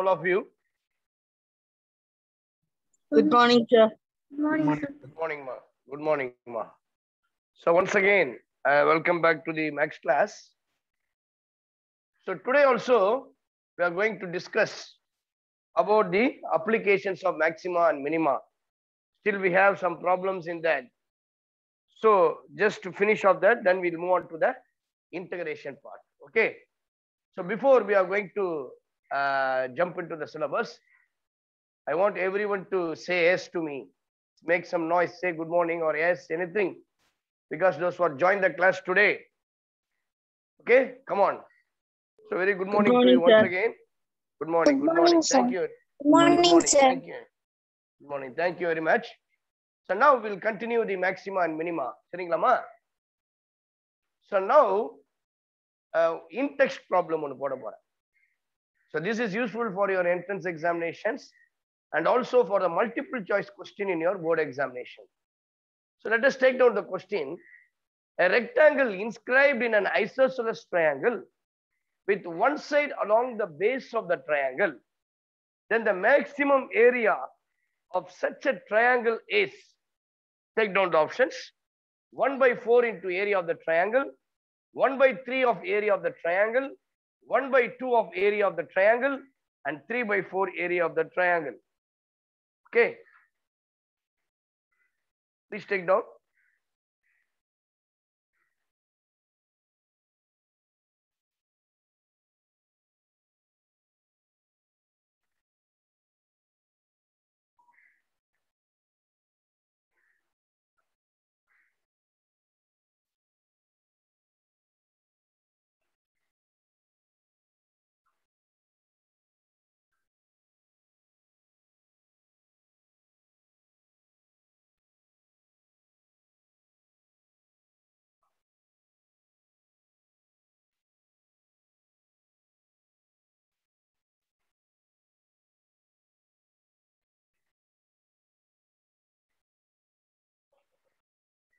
all of you. Good morning, sir. Good morning, sir. Good morning, ma. Good morning, ma. So once again, uh, welcome back to the max class. So today also, we are going to discuss about the applications of maxima and minima. Still, we have some problems in that. So just to finish off that, then we'll move on to the integration part. Okay. So before we are going to uh, jump into the syllabus, I want everyone to say yes to me. Make some noise, say good morning or yes, anything. Because those who are joined the class today. Okay, come on. So very good morning, to morning, you once sir. again. Good morning. Good Good morning. morning, Thank sir. you. Good morning, Good sir. Thank you. Good morning. Thank you very much. So now we'll continue the maxima and minima. சரிங்களாமா? So now, uh, in-text problem ஒண்ணு போட போறேன். so this is useful for your entrance examinations and also for the multiple choice question in your board examination. So let us take down the question. A rectangle inscribed in an isosceles triangle with one side along the base of the triangle, then the maximum area of such a triangle is, take down the options, 1 by 4 into area of the triangle, 1 by 3 of area of the triangle, 1 by 2 of area of the triangle, and 3 by 4 area of the triangle. Okay. Please take down.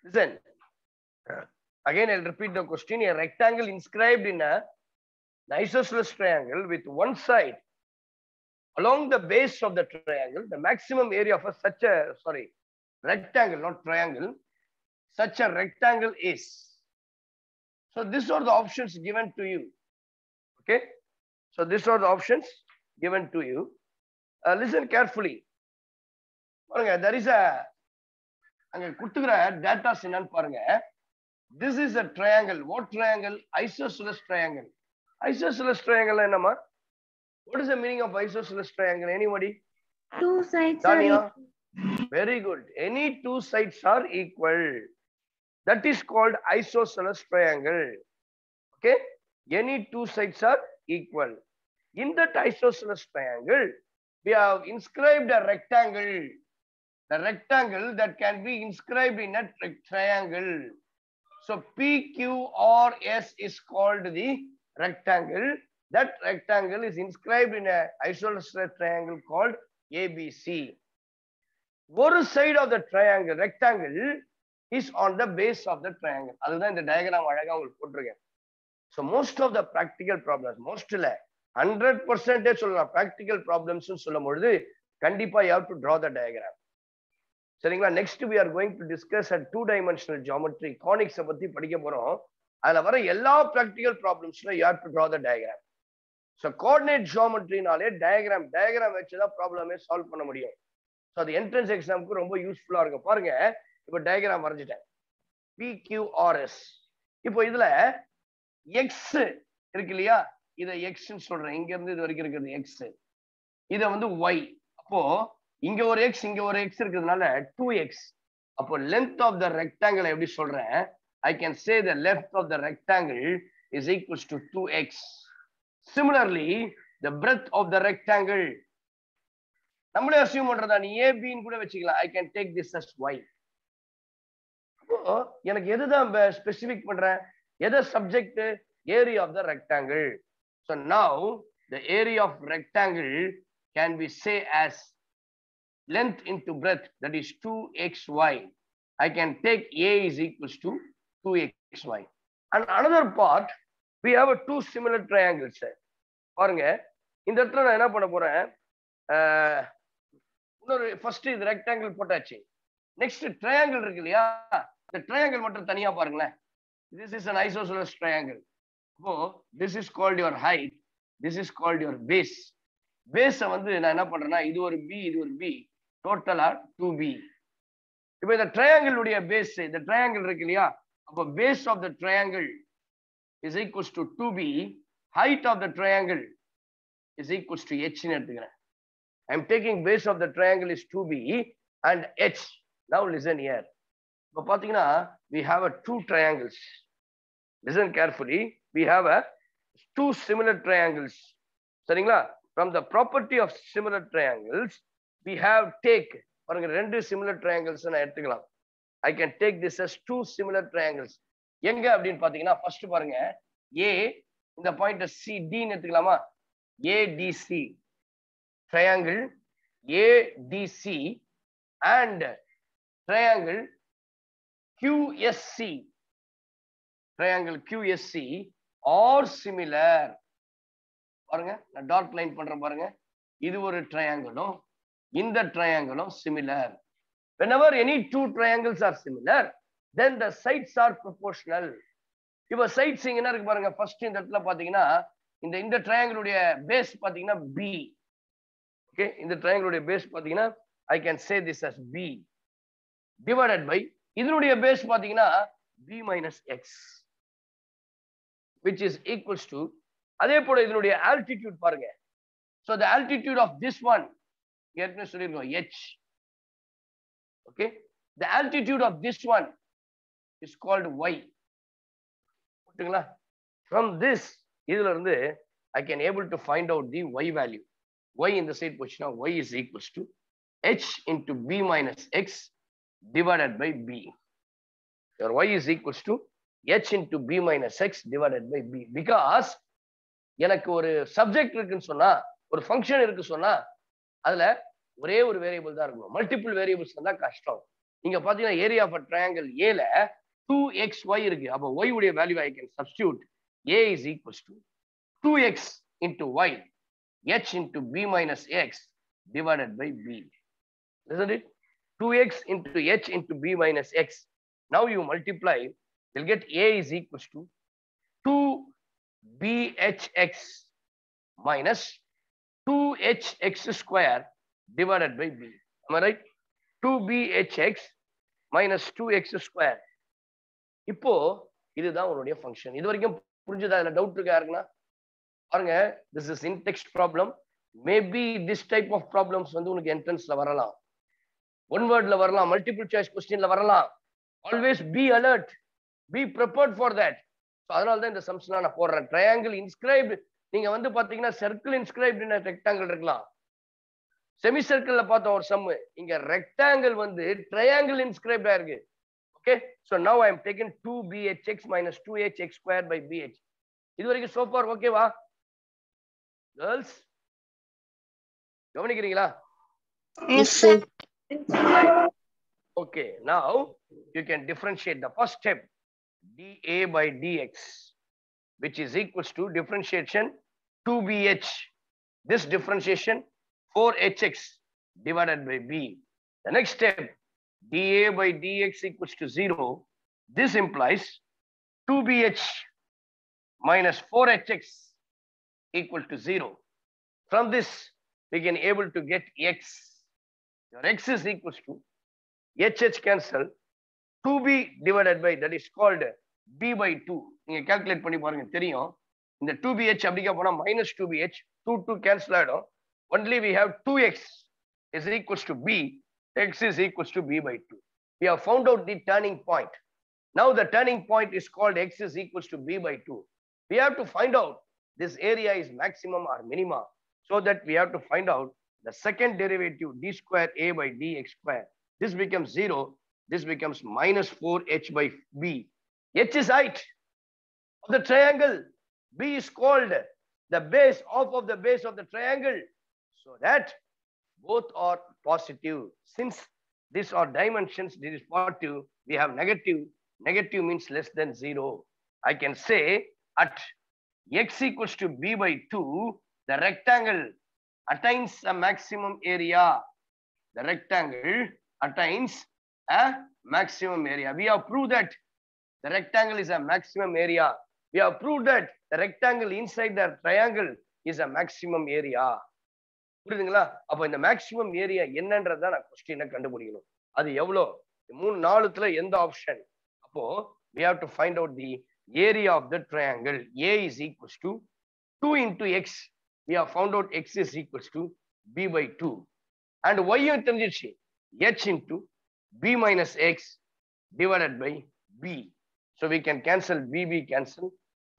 Listen. Again, I'll repeat the question. A rectangle inscribed in a isosceles triangle with one side along the base of the triangle, the maximum area of a, such a, sorry, rectangle, not triangle, such a rectangle is. So these are the options given to you. Okay. So these are the options given to you. Uh, listen carefully. Okay, there is a அங்க கொடுத்துக்கிற datas என்னன்னு பாருங்க. This is a triangle what triangle isosceles triangle isosceles triangle என்னமா what is the meaning of isosceles triangle anybody sides are Taniya. Very good any two sides are equal that is called isosceles triangle okay any two sides are equal in that isosceles triangle we have inscribed a rectangle. The rectangle that can be inscribed in a tri- triangle. So PQRS is called the rectangle. That rectangle is inscribed in a isosceles triangle called ABC. One side of the triangle, rectangle is on the base of the triangle. அதுதான் இந்த diagram அழகா உங்களுக்கு போட்டிருக்கேன். So most of the practical problems, most இல்ல hundred percentage சொல்லலாம் practical problems சொல்லும் பொழுது கண்டிப்பா you have to draw the diagram சரிங்களா? Next we are going to discuss at two dimensional geometry கானிக்ஸை பத்தி படிக்க போறோம். அதுல வர எல்லா practical ப்ராப்ளம்ஸ்ல you have to draw the diagram so coordinate ஜாமெட்ரினாலே diagram diagram வச்சு தான் ப்ராப்ளமே சால்வ் பண்ண முடியும். ஸோ அது என்ட்ரன்ஸ் எக்ஸாமுக்கு ரொம்ப யூஸ்ஃபுல்லாக இருக்கும். பாருங்க இப்போ டயக்ராம் வரைஞ்சிட்டேன். பிக்யூஆர்எஸ் இப்போ இதுல எக்ஸ் இருக்கு இல்லையா? இதை எக்ஸ்ன்னு சொல்றேன். இங்க இருந்து இது வரைக்கும் இருக்கிறது எக்ஸ் இதை வந்து ஒய் அப்போ இங்க ஒரு எக்ஸ் இங்க ஒரு எக்ஸ் இருக்கிறதுனால டூ எக்ஸ் அப்போ லென்த் ஆஃப் த ரெக்டாங்கிள் எப்படி சொல்றேன்? I can say the left of the rectangle is equals to two x similarly the breadth of the rectangle நம்மளே அசியூம் பண்றதா? நீ ஏ பின்னு கூட வச்சுக்கலாம். I can take this as y எனக்கு எதுதான் ஸ்பெசிபிக் பண்றேன்? எதை subject area of the rectangle so now the area of rectangle can be say as length into breadth that is 2xy i can take a is equals to 2xy and another part we have a two similar triangles பாருங்க இந்த இடத்துல நான் என்ன பண்ண போறேன்? இன்னொரு first இது rectangle போட்டாச்சு. நெக்ஸ்ட் ட்ரையாங்கிள் இருக்கு இல்லையா? இந்த ட்ரையாங்கிள் மட்டும் தனியா பாருங்களேன். This is an isosceles triangle அப்போ this is called your height this is called your base பேஸை வந்து நான் என்ன பண்றேன்னா இது ஒரு பி இது ஒரு b total or two b இப்போ இந்த ட்ரையாங்கிளுடைய பேஸ் இந்த ட்ரையாங்கிள் இருக்கு இல்லையா? அப்போ base of the triangle is equals to two b height of the triangle is equals to ஹெச்னு எடுத்துக்கிறேன். I am taking base of the triangle is two b and h now listen here இப்போ பார்த்தீங்கன்னா we have a two triangles listen carefully we have a two similar triangles சரிங்களா? From the property of similar triangles we have take பாருங்க ரெண்டு similar triangles நான் எடுத்துக்கலாம். I can take this as two similar triangles எங்க அப்படின்னு பாத்தீங்கன்னா first பாருங்க A இந்த பாயிண்ட் சி டின்னு எடுத்துக்கலாமா? ADC triangle ADC and triangle QSC triangle QSC are similar பாருங்க நான் டார்க் லைன் பண்றேன் பாருங்க. இது ஒரு ட்ரையாங்கிளும் இந்த ட்ரையாங்கிளும் similar whenever any two triangles are similar then the sides are proportional. இப்ப சைட்ஸ் இங்க என்ன இருக்கு பாருங்க? ஃபர்ஸ்ட் இந்த இடத்துல பாத்தீங்கன்னா இந்த இந்த ட்ரையாங்கிளுடைய பேஸ் பாத்தீங்கன்னா பி ஓகே இந்த ட்ரையாங்கிளுடைய பேஸ் பாத்தீங்கன்னா I can say this as b divided by இதனுடைய பேஸ் பாத்தீங்கன்னா b minus x which is equals to அதே போல இதனுடைய ஆல்டிடியூட் பாருங்க. So the altitude of this one ஏற்கனவே சொல்லியிருக்கோம் h okay the altitude of this one is called y ஓட்டுங்களா from this இதுல இருந்து I can able to find out the y value y இந்த side போச்சுன்னா y is equals to h into b minus x divided by b. Your y is equals to h into b minus x divided by b. Because எனக்கு ஒரு subject இருக்குன்னு சொன்னா ஒரு function இருக்கு சொன்னா அதுல ஒரே ஒரு வேரியபிள் தான் இருக்கும் மல்டிபிள் வேரியபிள்ஸ் தான் கஷ்டம். நீங்க பாத்தீங்கன்னா ஏரியா ஆஃப் ட்ரையாங்கிள் ஏல டூ எக்ஸ் ஒய் இருக்கு. அப்போ ஒய் உடைய value I can substitute A is equals to two x into y h into b minus x divided by b isn't it? 2x into h into b minus x. Now you multiply, you'll get a is equals to 2bhx minus 2hx square divided by b. Am I right? 2bhx minus 2x square. இப்போ இதுதான் உன்னுடைய function இது வரைக்கும் புரிஞ்சுதா? இதுல doubt இருக்கா யாருக்குன்னா? பாருங்க this is in text problem maybe this type of problems வந்து உனக்கு என்ட்ரன்ஸ்ல வரலாம். ஒன் வேர்ட்ல வரலாம் மல்டிபிள் சாய்ஸ் கொஸ்டின்ல வரலாம். Always be alert be prepared for that so அதனால தான் இந்த சம்ஸ்லாம் நான் போடுறேன். ட்ரையாங்கிள் இன்ஸ்கிரைப்டு நீங்க வந்து பாத்தீங்கன்னா சர்க்கிள் இன்ஸ்கிரைப்டு ரெக்டாங்கிள் இருக்கலாம். செமி சர்க்கிள்ல பார்த்தோம் ஒரு சம்மு இங்க ரெக்டாங்கிள் வந்து ட்ரையாங்கிள் இன்ஸ்கிரைப்டா இருக்கு okay so now I am taken to b h x minus two h x square by b h இது வரைக்கும் சோஃபார் ஓகேவா கேர்ள்ஸ் கவனிக்கிறீங்களா. Okay, now you can differentiate the first step dA by dx, which is equals to differentiation 2bh. This differentiation 4hx divided by b. The next step dA by dx equals to 0. This implies 2bh minus 4hx equal to 0. From this, we can able to get x. Your x is equals to HH cancel 2b divided by that is called b by 2 நீங்க calculate பண்ணி பாருங்க தெரியும் இந்த 2bh அப்படிக்க போனா minus 2bh 2 2 cancel ஆயிடும் only we have 2x is equals to b x is equals to b by 2 we have found out the turning point now the turning point is called x is equals to b by 2 we have to find out this area is maximum or minima so that we have to find out the second derivative d square a by dx square this becomes 0 this becomes minus 4h by b h is height of the triangle b is called the base off of the base of the triangle so that both are positive since these are dimensions this is positive we have negative negative means less than 0 i can say at x equals to b by 2 the rectangle attains a maximum area. The rectangle attains a maximum area. We have proved that the rectangle is a maximum area. We have proved that the rectangle inside the triangle is a maximum area. புரியுதுங்களா அப்ப இந்த maximum area என்னன்றத நான் கொஸ்டினை கண்டுபிடிக்கணும் அது எவ்வளோ மூணு நாலுத்துல எந்த ஆப்ஷன் அப்போ we have to find out the area of the triangle a is equals to 2 into x we have found out x is equals to b by 2 and y யும் தெரிஞ்சிருச்சு h into b minus x divided by b so we can cancel b b cancel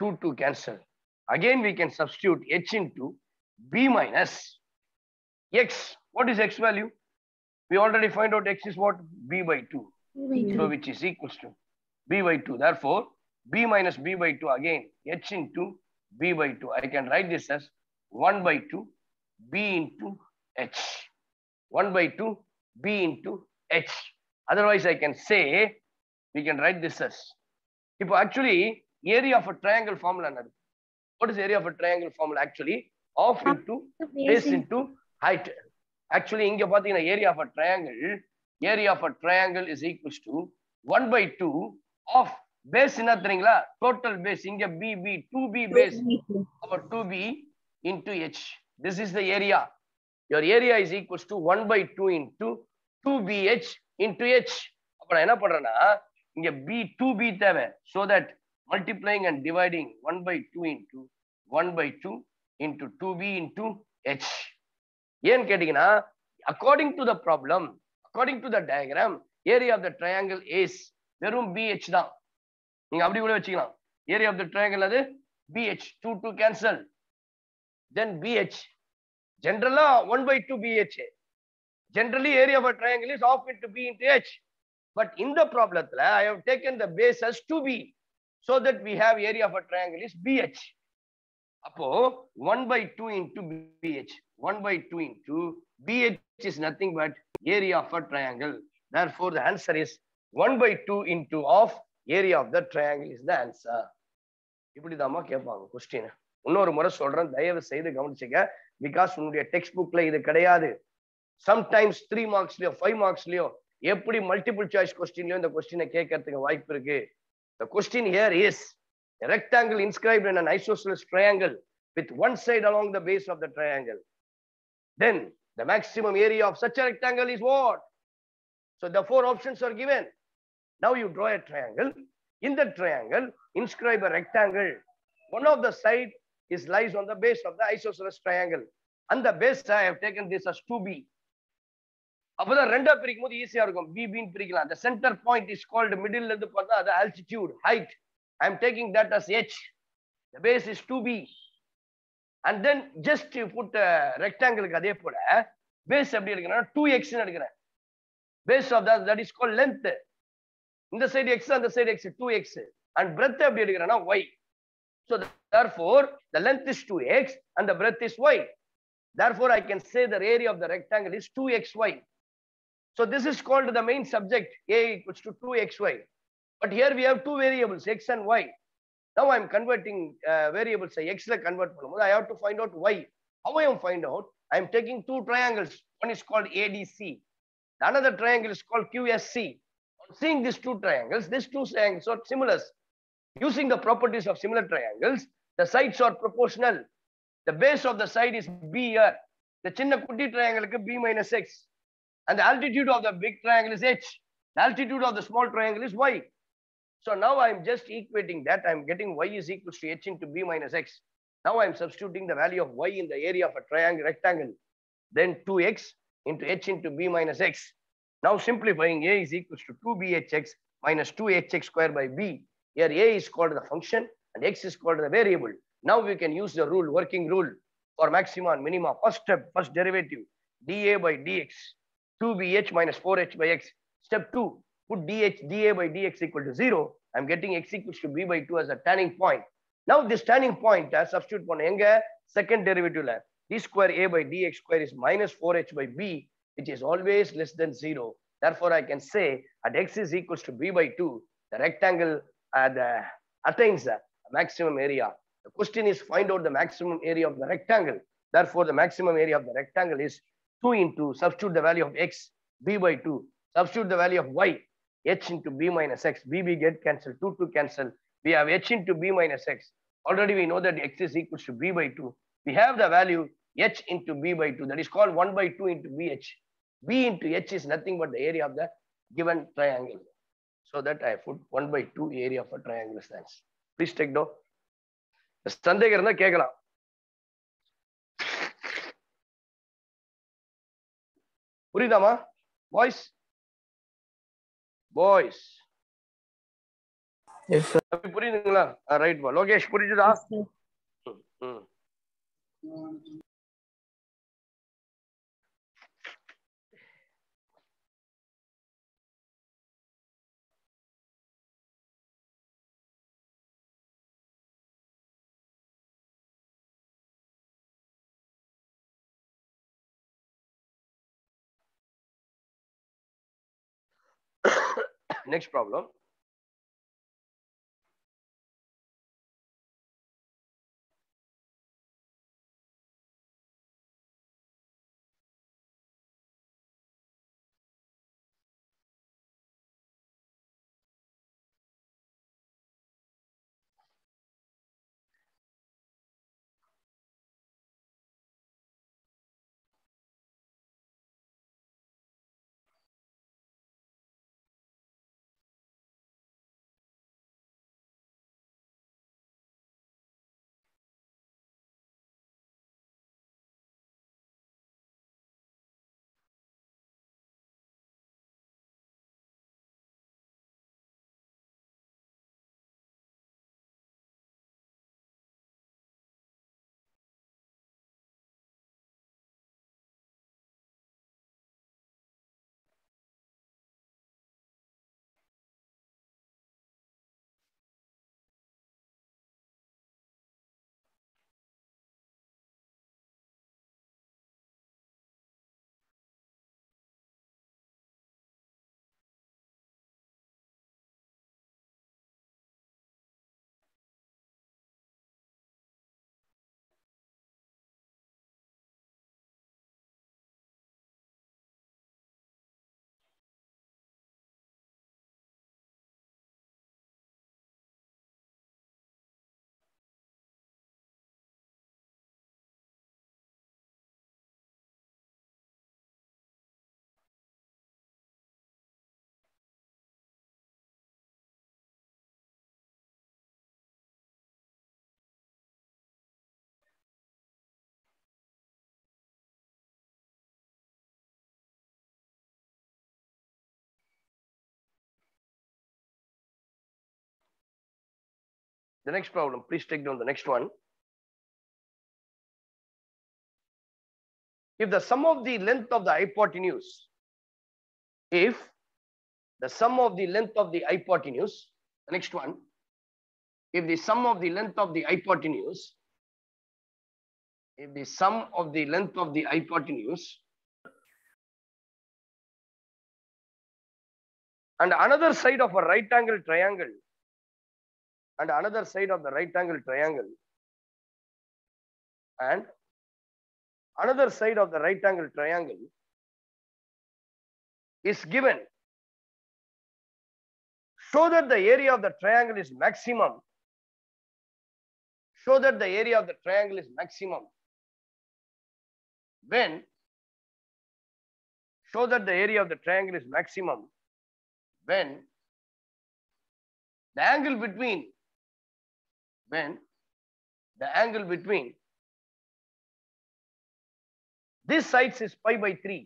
2, 2 cancel. Again, we can substitute h into b minus x. What is x value? We already find out x is what? b by 2. So, which is equals to b by 2. Therefore, b minus b by 2 again, h into b by 2. I can write this as 1 by 2 b into h. 1 by 2 b into h. Otherwise, I can say, we can write this as. If actually, area of a triangle formula என்னது what is area of a triangle formula actually half into base into height actually இங்க பாத்தீங்கன்னா area of a triangle area of a triangle is equals to 1 by 2 of base என்ன தெரியுங்களா total base இங்க b b 2b base our 2b into h this is the area your area is equals to 1 by 2 into 2bh into h அப்ப நான் என்ன பண்றேன்னா இங்க b 2b தேவை so that multiplying multiplying and dividing 1 by 2 into 1 two 2 into 2b into h. ஏன்னு கேட்டீங்கன்னா according to the problem according to the diagram area of the triangle is வெறும் B H தான் நீங்க அப்படி கூட வச்சுக்கலாம் ஏரியா ஆஃப் த ட்ரையாங்கிள் அது B H two two cancel then B H ஜென்ரலா one by two B H generally area of triangle is half into B into H but இந்த ப்ராப்ளத்தில் I have taken the bases as two b so that we have area of a triangle is bh அப்போ 1 by 2 into bh 1 by 2 into bh is nothing but area of a triangle therefore the answer is 1 by 2 into of area of the triangle is the answer இப்படிதாம்மா கேட்பாங்க question இன்னொரு முறை சொல்றேன் தயவு செய்து கவனிச்சுக்க because உன்னுடைய text புக்ல இது கிடையாது சம்டைம்ஸ் த்ரீ மார்க்ஸ்லயோ ஃபைவ் மார்க்ஸ்லயோ எப்படி மல்டிபிள் சாய்ஸ் கொஸ்டின்லயோ இந்த கொஸ்டினை கேட்கறதுக்கு வாய்ப்பு இருக்கு The question here is a rectangle inscribed in an isosceles triangle with one side along the base of the triangle. Then the maximum area of such a rectangle is what? So the four options are given. Now you draw a triangle. In the triangle, inscribe a rectangle. One of the side is lies on the base of the isosceles triangle. And the base I have taken this as 2b. அப்பதான் ரெண்டா பிரிக்கும் போது ஈஸியா இருக்கும் பிபின்னு பிரிக்கலாம் அந்த centre point is called middle இருந்து பார்த்தா அது altitude height I am taking that as h the base is two b and then just put ரெக்டாங்கிளுக்கு அதே போல பேஸ் எப்படி எடுக்கிறேன் டூ எக்ஸ்னு எடுக்கிறேன் base of that that is call length இந்த சைடு எக்ஸ் அந்த side x two x and breadth எப்படி எடுக்கிறேன்னா y so therefore the length is two x and the breadth is y therefore I can say the area of the rectangle is two x y so this is called the main subject a equals to 2xy but here we have two variables x and y now i'm converting uh, variables x la convert i have to find out y how i am find out i am taking two triangles one is called adc the another triangle is called qsc on seeing these two triangles these two triangles are similar using the properties of similar triangles the sides are proportional the base of the side is b here the chinna kutti triangle b minus x and the altitude of the big triangle is h. The altitude of the small triangle is y. So now i'm just equating that. I'm getting y is equals to h into b minus x. Now i'm substituting the value of y in the area of a triangle rectangle. Then 2x into h into b minus x. Now simplifying a is equals to 2bhx minus 2hx square by b. Here a is called the function and x is called the variable. Now we can use the rule working rule for maxima and minima first step first derivative dA by dx 2bh minus 4h by x. Step 2, put dh, dA by dx equal to 0. I'm getting x equals to b by 2 as a turning point. Now this turning point, uh, substitute பண்ண எங்க second derivative ல d square a by dx square is minus 4h by b, which is always less than 0. Therefore, I can say at x is equals to b by 2, the rectangle uh, the attains the maximum area. The question is find out the maximum area of the rectangle. Therefore, the maximum area of the rectangle is 2 into substitute the value of x, b by 2. Substitute the value of y, h into b minus x. b, b get cancelled, 2 to cancel. We have h into b minus x. Already we know that x is equal to b by 2. We have the value h into b by 2. That is called 1 by 2 into bh. b into h is nothing but the area of the given triangle. So that I put 1 by 2 area of a triangle stands. Please take note. சந்தேகம் இருந்தா கேட்கலாம் புரியுதாமா boys boys. புரியுதுங்களா right பா லோகேஷ் புரிஞ்சுதா sir. ம். Next problem. The next problem, please take down the next one. If the sum of the length of the hypotenuse, if the sum of the length of the hypotenuse, the next one, if the sum of the length of the hypotenuse, if the sum of the length of the hypotenuse and another side of a right angle triangle and another side of the right angle triangle. And another side of the right angle triangle is given show that the area of the triangle is maximum show that the area of the triangle is maximum. When show that the area of the triangle is maximum when the angle between when the angle between this sides is pi by three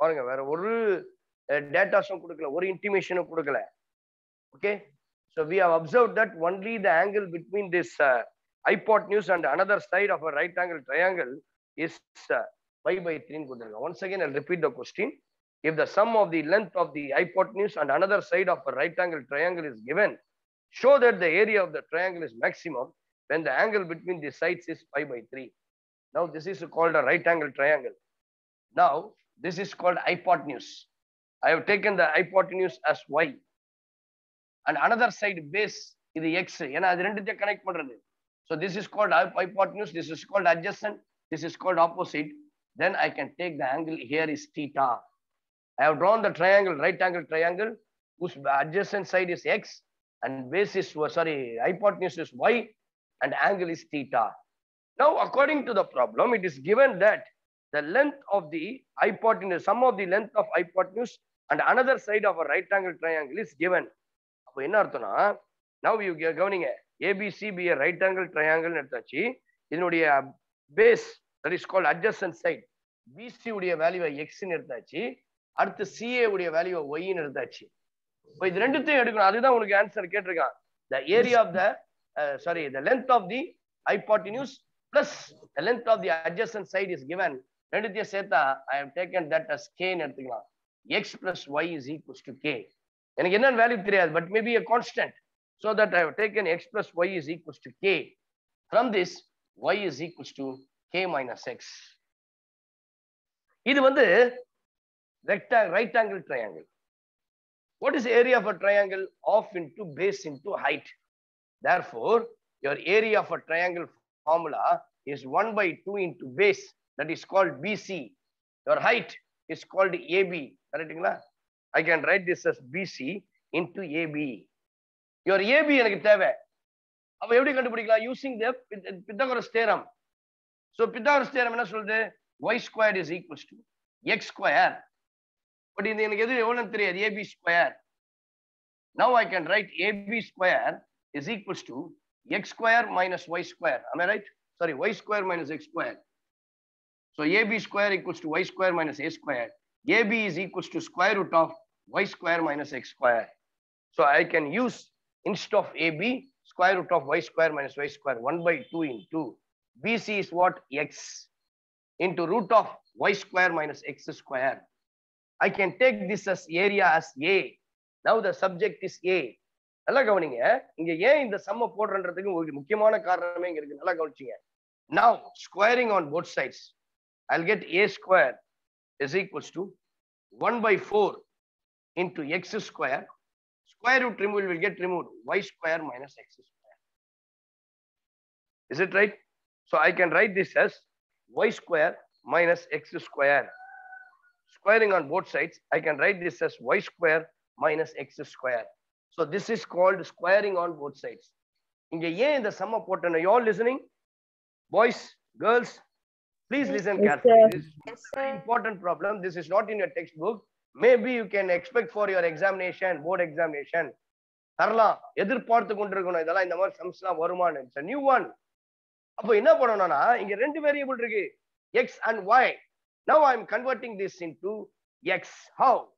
பாருங்க வேற ஒரு டேட்டாஸும் கொடுக்கல ஒரு இன்டிமேஷனும் கொடுக்கல okay so we have observe that only the angle between this hypotenuse and another side of right angle triangle is pi by த்ரீன்னு கொடுத்துருக்கேன் once again I repeat the question if the of of the length of the hypotenuse and another side of a right angle triangle is given, show that the area of the triangle is maximum when the angle between the sides is pi by 3 now this is called a right angle triangle now this is called hypotenuse i have taken the hypotenuse as y and another side base இது x ஏன்னா அது ரெண்டுத்தையும் connect பண்றது so this is called hypotenuse this is called adjacent this is called opposite, then I can take the angle here is theta. I have drawn the triangle, right angle triangle, whose adjacent side is x and base is, sorry, hypotenuse is y and angle is theta. Now, according to the problem, it is given that the length of the hypotenuse, sum of the length of hypotenuse and another side of a right angle triangle is given. அப்போ என்ன அர்த்தம்னா now you ge- கவனிங்க ABCB a right angle triangle எடுத்தாச்சு இதனுடைய base that is called adjacent side BC உடைய வேல்யூவை எக்ஸ்ன்னு எடுத்தாச்சு அடுத்து CA உடைய வேல்யூவை ஒய்ன்னு எடுத்தாச்சு இப்போ இது ரெண்டுத்தையும் எடுக்கணும் அதுதான் உங்களுக்கு ஆன்சர் கேட்டிருக்கான் the area of the sorry the length of the hypotenuse plus the length of the adjacent side is given ரெண்டுத்தையும் சேர்த்தா I have taken that as கேன்னு எடுத்துக்கலாம் x plus y is equals to k எனக்கு என்னன்னு value தெரியாது but maybe a constant so that I have taken x plus y is equals to k. From this, y is equals to k minus x. இது வந்து rectangle, right angle triangle. What is the area of a triangle off into base into height therefore your area of a triangle formula is 1 by 2 into base that is called bc your height is called ab i can write this as bc into ab your ab எனக்கு தேவை அப்ப எப்படி கண்டுபிடிக்கலாம் using the Pythagoras theorem so Pythagoras theorem என்ன சொல்லுது y squared is equals to x square but இது எனக்கு எது எவ்வளவு தெரியாது ab square now i can write ab square is equals to x square minus y square am i right sorry y square minus x square so ab square equals to y square minus a square ab is equals to square root of y square minus x square so i can use instead of ab square root of y square minus y square 1 by 2 into bc is what x into root of y square minus x square I can take this as area as A now the subject is A நல்லா கவனிங்க இங்க ஏன் இந்த சம்ம போடுறன்றதுக்கு ஒரு முக்கியமான காரணமே இங்க இருக்கு நல்லா கவனிச்சிங்க now squaring on both sides I get A square is equals to one by four into x square square root remove will get remove y square minus x square is it right so I can write this as y square minus x square squaring on both sides, I can write this as y square minus x square. So this is called squaring on both sides. இங்க ஏன் இந்த சம்ம போட்டேன் you all listening boys girls please listen Yes, carefully sir. this is a very important problem this is not in your textbook maybe you can expect for your examination board examination தரலாம் எதிர்பார்த்து கொண்டிருக்கணும் இதெல்லாம் இந்த மாதிரி sums எல்லாம் வருமானு it's new one அப்போ என்ன பண்ணணும்னா இங்க ரெண்டு வேரியபிள் இருக்கு x and y Now I'm converting this into x. How?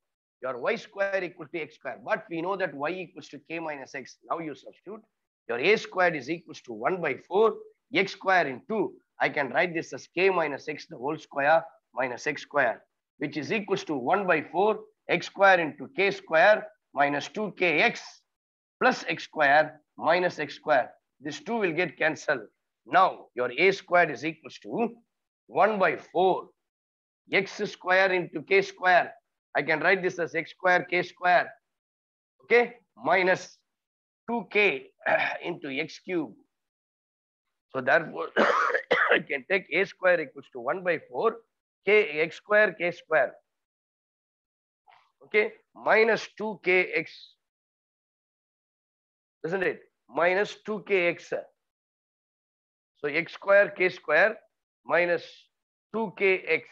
Your y square equal to x square. But we know that y equals to k minus x. Now you substitute. Your a squared is equals to 1 by 4 x square into, I can write this as k minus x the whole square minus x square, which is equals to 1 by 4 x square into k square minus 2kx plus x square minus x square. This 2 will get cancelled. Now your a squared is equals to 1 by 4 x square into k square. I can write this as x square k square. Okay, minus 2k into x cube. So therefore, I can take a square equals to 1 by 4 k x square k square. Okay, minus 2kx. Isn't it? Minus 2kx. So x square k square minus 2kx.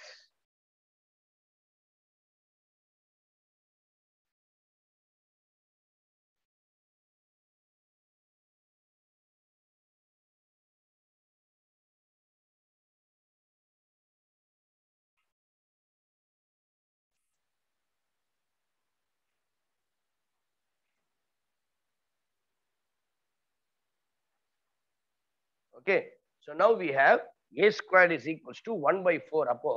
Okay, so now we have a squared is equals to 1 by 4. அப்போ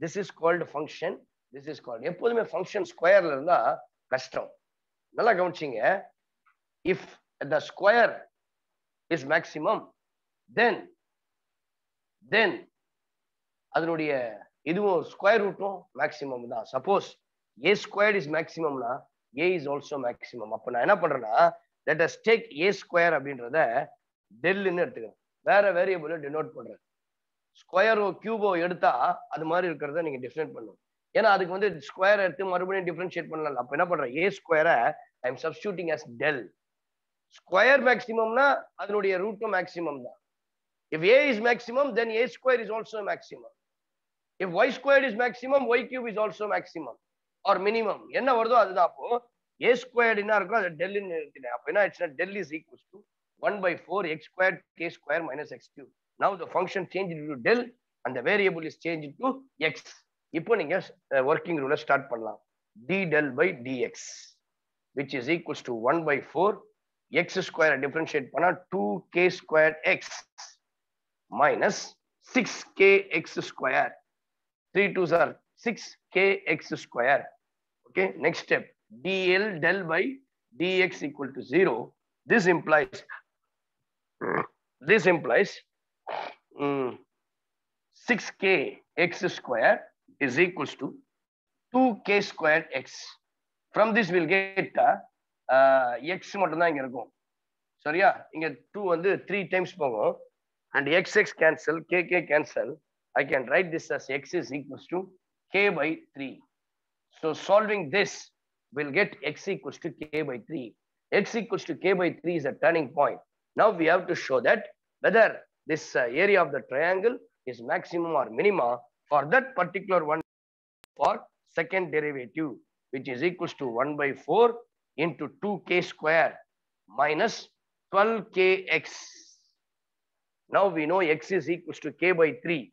this is called function. This is called எப்போதுமே function ஸ்கொயர்ல இருந்தா கஷ்டம். நல்லா கவனிச்சிங்க. If the square is maximum then then அதனுடைய இதுவும் square ரூட்டும் maximum தான். Suppose A square is மேக்ஸிமம்னா ஏ இஸ் ஆல்சோ மேக்ஸிமம் அப்போ நான் என்ன பண்றேன்னா let us take A square அப்படின்றத டெல்லுன்னு எடுத்துக்கிறேன் வேற வேரியபிள் டினோட் பண்றது. ஸ்கொயரோ கியூபோ எடுத்தா அது மாதிரி இருக்கிறத நீங்க டிஃபரன்ட் பண்ணும் ஏன்னா அதுக்கு வந்து ஸ்கொயர் எடுத்து மறுபடியும் டிஃபரன்ஷியேட் பண்ணலாம் அப்ப என்ன பண்றேன் ஏ ஸ்கொயரை I am substituting as del square மேக்ஸிமம்னா அதனுடைய ரூட்டும் மேக்ஸிமம் தான். If A is maximum then A square is also maximum if y square is maximum y cube is also maximum or minimum என்ன வருதோ அதுதான். அப்போ ஏ ஸ்கொயர்டு என்ன இருக்கும் அது டெல்லுன்னு இருக்கிறேன் அப்போ என்ன ஆச்சுன்னா del is equals to one by four x square k square minus x cube now the function change to del அந்த variable is change to x இப்போ நீங்க ஒர்க்கிங் ரூல ஸ்டார்ட் பண்ணலாம். D del by dx which is equals to one by four x square differentiate பண்ணா two k square x minus six k x square three twos are six k x square okay next step. dl del by dx equal to 0 this implies this implies mm, 6k x square is equals to 2k square x from this we'll get uh, uh, x மட்டும் தான் இங்க இருக்கும் சரியா இங்க 2 வந்து 3 times போகும் and x x cancel k k cancel i can write this as x is equals to k by 3 So solving this, we'll get x equals to k by 3. x equals to k by 3 is a turning point. Now we have to show that whether this uh, area of the triangle is maximum or minima for that particular one for second derivative, which is equals to 1 by 4 into 2k square minus 12kx. Now we know x is equals to k by 3.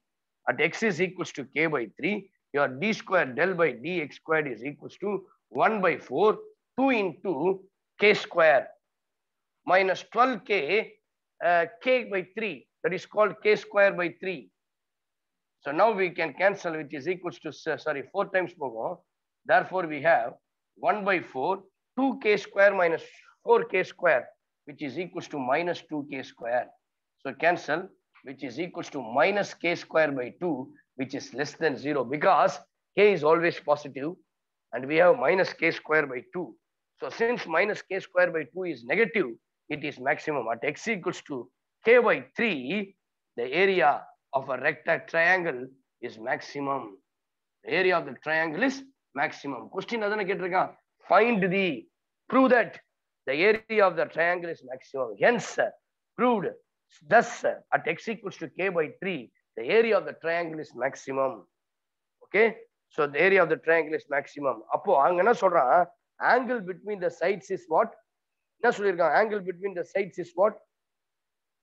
At x is equals to k by 3, your d square del by dx squared is equals to 1 by 4, 2 into k square minus 12k, uh, k by 3. That is called k square by 3. So now we can cancel, which is equals to, sorry, 4 times pogo. Therefore, we have 1 by 4, 2k square minus 4k square, which is equals to minus 2k square. So cancel, which is equals to minus k square by 2, which is less than 0 because k is always positive and we have minus k square by 2. So since minus k square by 2 is negative, it is maximum. At x equals to k by 3, the area of a rectangle triangle is maximum. The area of the triangle is maximum. Question adana கேட்டிருக்கான் find the prove that the area of the triangle is maximum. Hence, proved thus at x equals to k by 3, the area of the triangle is maximum. Okay? So the area of the triangle is maximum. அப்போ அங்க என்ன சொல்றான் angle between the sides is what? என்ன சொல்லியிருக்கான் angle between the sides is what?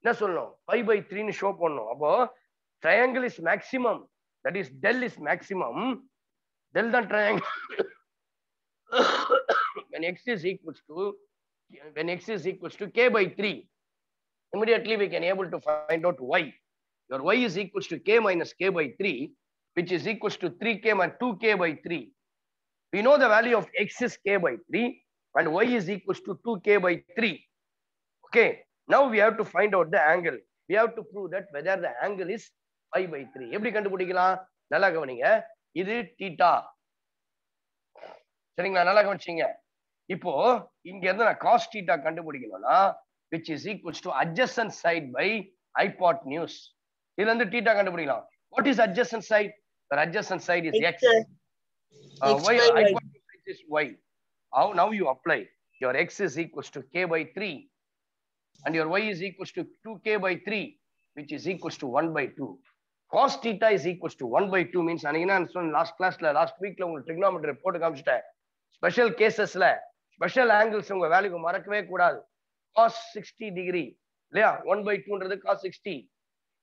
என்ன சொல்லணும் five by த்ரீன்னு show பண்ணணும் அப்போ triangle is maximum that is del is maximum del தான் triangle when x is equals to when x is equals to k by 3 immediately we can able to find out y your y is equals to k minus k by 3 which is equals to 3k minus 2k by 3 we know the value of x is k by 3 and y is equals to 2k by 3 okay now we have to find out the angle we have to prove that whether the angle is pi by 3 எப்படி கண்டுபிடிக்கலாம் நல்லா கவனிங்க இது theta சரிங்களா நல்லா கவனிச்சீங்க இப்போ இங்க இருந்து நான் காஸ் தீட்டா கண்டுபிடிக்கணும்னா which is equals to adjacent side by hypotenuse இதுல இருந்து தீட்டா கண்டுபிடிக்கலாம் what is adjacent side the adjacent side is x, X, sir. Uh, How now you apply your x is equals to k by 3 and your y is equals to 2k by 3 which is equals to 1 by 2 cos theta is equals to 1 by 2 means அன்னைக்கு நான் சொன்ன last கிளாஸ்ல last வீக்ல உங்களுக்கு trigonometry போட்டு காமிச்சிட்டேன் special கேசஸ்ல special angles உங்க வேல்யூக்கு மறக்கவே கூடாது cos 60 டிகிரி இல்லையா 1 by 2ன்றது cos 60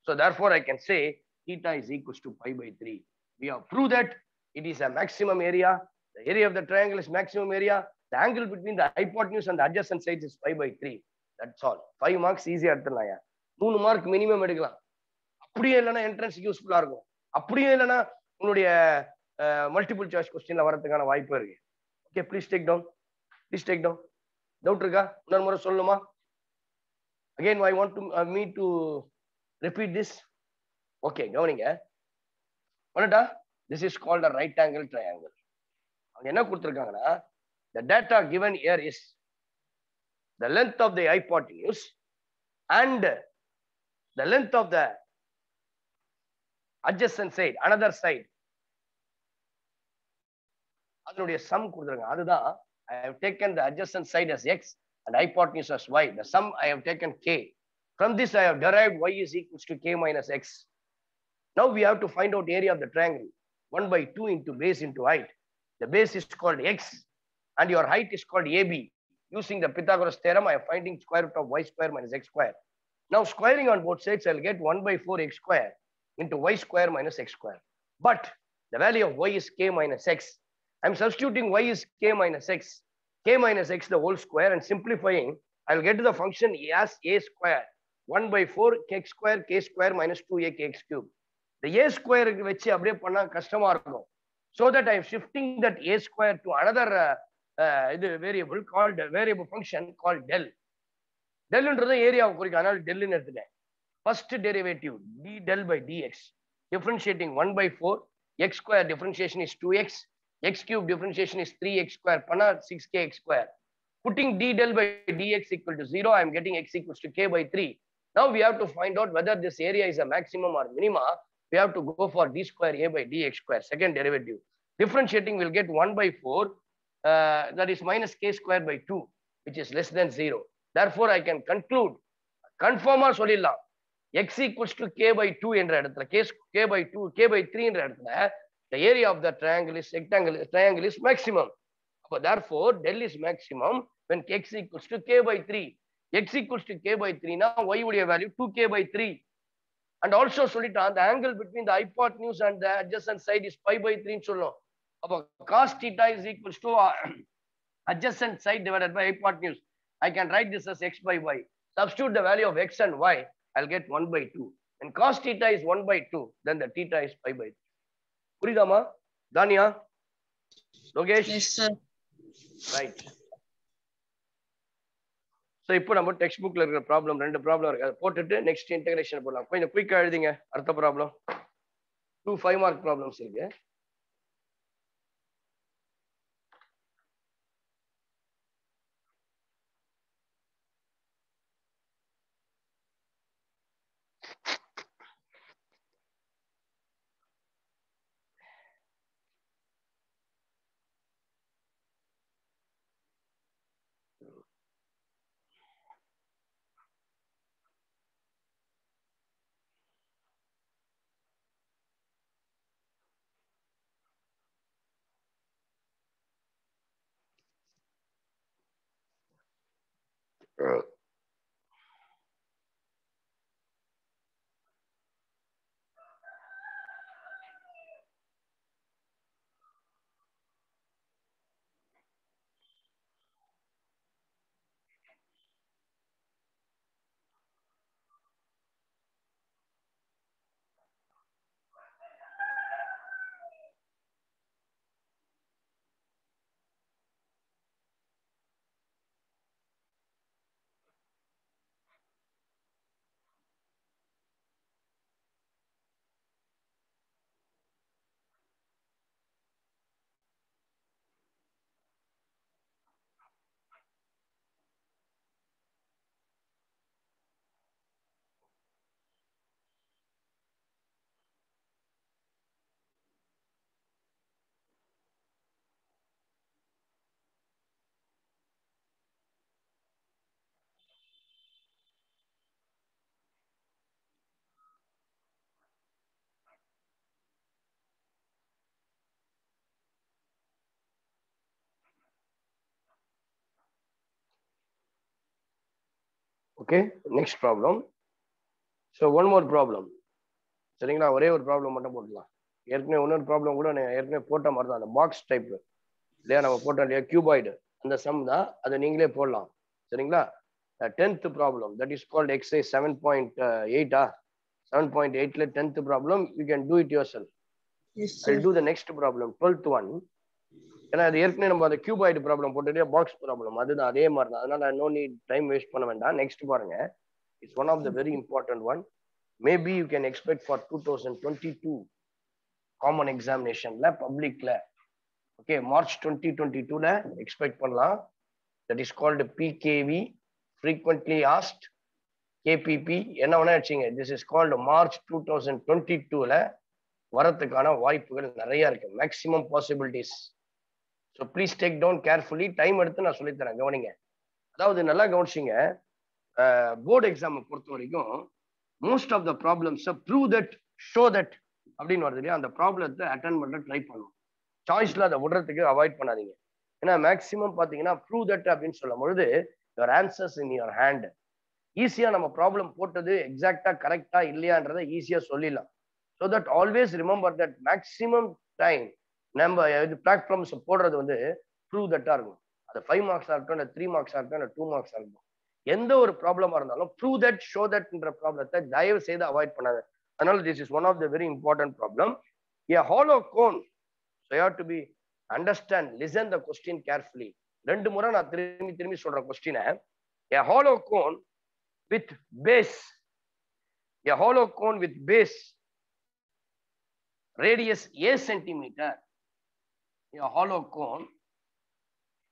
so therefore i can say theta is equals to pi by 3 we have proved that it is a maximum area the area of the triangle is maximum area. The angle between the hypotenuse and the adjacent sides is 5 by 3 that's all. 5 marks ஈஸியா எடுத்துடலாம் மூணு mark minimum எடுக்கலாம். அப்படியே இல்லைன்னா entrance யூஸ்ஃபுல்லா இருக்கும். அப்படியே இல்லைன்னா உன்னுடைய மல்டிபிள் சாய்ஸ் கொஸ்டின்ல வரதுக்கான வாய்ப்பு இருக்கு. Okay please take down please take down doubt இருக்கா? இன்னொரு முறை சொல்லணுமா? Again I want to me to repeat this okay கவனிங்க. பண்ணட்டா? This is called a right angle triangle அவங்க என்ன கொடுத்துருக்காங்கன்னா the data given here is the length of the hypotenuse and the length of the adjacent side another side அதனுடைய sum கொடுத்துருங்க அதுதான் I have taken the adjacent side as x and hypotenuse as y the sum I have taken k From this, I have derived y is equals to k minus x. Now we have to find out area of the triangle. 1 by 2 into base into height. The base is called x and your height is called AB. Using the Pythagoras theorem, I am finding square root of y square minus x square. Now squaring on both sides, I'll get 1 by 4 x square into y square minus x square. But the value of y is k minus x. I'm substituting y is k minus x, k minus x the whole square and simplifying, I'll get to the function as a square. 1 by 4 k square k square minus 2a kx cube. The a square வச்சு அப்படியே பண்ணா கஷ்டமா இருக்கும். So that I am shifting that a square to another uh, uh, இது variable called variable function called del. டெல்ன்றது ஏரியாவை குறிக்கும். அதனால டெல்லுன்னு எடுத்துட்டேன். First derivative d del by dx differentiating one by four x square differentiation is two x x cube differentiation is three x square பண்ணா six k x square putting d del by dx equal to zero I am getting x equal to k by three now we have to find out whether this area is a maximum or minima we have to go for d square a by dx square, second derivative. Differentiating will get 1 by 4, uh, that is minus k square by 2, which is less than 0. Therefore, I can conclude, confirm or சொல்லிடலாம் x equals to k by 2 என்ற இடத்துல k, k by 2, k by 3 என்ற இடத்துல the area of the triangle is rectangle, triangle is maximum. So therefore, del is maximum when x equals to k by 3. x equals to k by 3, now y உடைய value 2k by 3. And also சொல்லிட்டான் அந்த angle between the hypotenuse and the adjacent side is pi by த்ரீன்னு சொல்லும் அப்போ cos theta is equals to adjacent side divided by hypotenuse I can write this as x by y substitute the value of x and y I'll get one by two and cos theta is one by two then the theta is pi by புரியுதாமா Taniya? Lokesh Yes, sir. Right so இப்போ நம்ம text புக்ல இருக்கிற problem ரெண்டு problem இருக்கு. அதை போட்டுட்டு next integration போடலாம். கொஞ்சம் குயிக்காக எழுதிங்க. அடுத்த problem two five mark problems இருக்கு. uh, okay next problem so one more problem சரிங்களா? ஒரே ஒரு ப்ராப்ளம் மட்டும் போட்டுக்கலாம். ஏற்கனவே இன்னொரு ப்ராப்ளம் கூட நான் ஏற்கனவே போட்ட மாதிரி தான். அந்த பாக்ஸ் டைப் இல்லையா? நம்ம போட்டோம் இல்லையா? கியூபாய்டு அந்த சம் தான். அதை நீங்களே போடலாம். சரிங்களா? Tenth problem that is called exercise seven point எயிட்டா seven point எயிட்ல tenth problem you can do it yourself. Do the next problem twelfth one ஏன்னா அது ஏற்கனவே நம்ம அந்த கியூபாய்டு ப்ராப்ளம் போட்டுட்டே பாக்ஸ் ப்ராப்ளம். அதுதான் அதே மாதிரி தான் அதனால நோ நீட் டைம் வேஸ்ட் பண்ண வேண்டாம். நெக்ஸ்ட் பாருங்க. It's one of the very important one maybe you can expect for two thousand twenty two common எக்ஸாமினேஷன்ல பப்ளிக்ல ஓகே மார்ச் டுவெண்ட்டி டுவெண்ட்டி டூல எக்ஸ்பெக்ட் பண்ணலாம் that is called PKV frequently asked KPP என்ன வேணா வச்சுங்க. This is called March two thousand twenty டூல வரத்துக்கான வாய்ப்புகள் நிறைய இருக்கு. Maximum possibilities so please take down carefully time எடுத்து நான் சொல்லித்தரேன். கவனிங்க. அதாவது நல்லா கவனிச்சிங்க. போர்டு எக்ஸாமை பொறுத்த வரைக்கும் மோஸ்ட் ஆஃப் த ப்ராப்ளம்ஸை ப்ரூவ் தட் ஷோ தட் அப்படின்னு வருது இல்லையா? அந்த ப்ராப்ளத்தை அட்டன் பண்ண ட்ரை பண்ணும் சாய்ஸ்ல அதை விடுறதுக்கு அவாய்ட் பண்ணாதீங்க. ஏன்னா மேக்ஸிமம் பார்த்தீங்கன்னா ப்ரூவ் தட் அப்படின்னு சொல்லும் பொழுது your answers in your hand ஈஸியாக நம்ம ப்ராப்ளம் போட்டது எக்ஸாக்டா கரெக்டா இல்லையான்றதை ஈஸியாக சொல்லிடலாம். So that always remember that maximum time நம்ம இது பிளாட்ஃபார்ம்ஸ் போடுறது வந்து ப்ரூவ் தட்டாக இருக்கும். அது ஃபைவ் மார்க்ஸாக இருக்கட்டும் இல்லை த்ரீ மார்க்ஸாக இருக்கட்டும் இல்லை டூ மார்க்ஸாக இருக்கும் எந்த ஒரு ப்ராப்ளமாக இருந்தாலும் ப்ரூவ் தட் ஷோ தட்ன்ற ப்ராப்ளத்தை தயவு செய்து அவாய்ட் பண்ணாது. அதனால this is one of the very important problem a hollow cone so you to be understand listen the question carefully ரெண்டு முறை நான் திரும்பி திரும்பி சொல்ற கொஸ்டினை a hollow cone with base a hollow cone with base radius a centimetre a hollow cone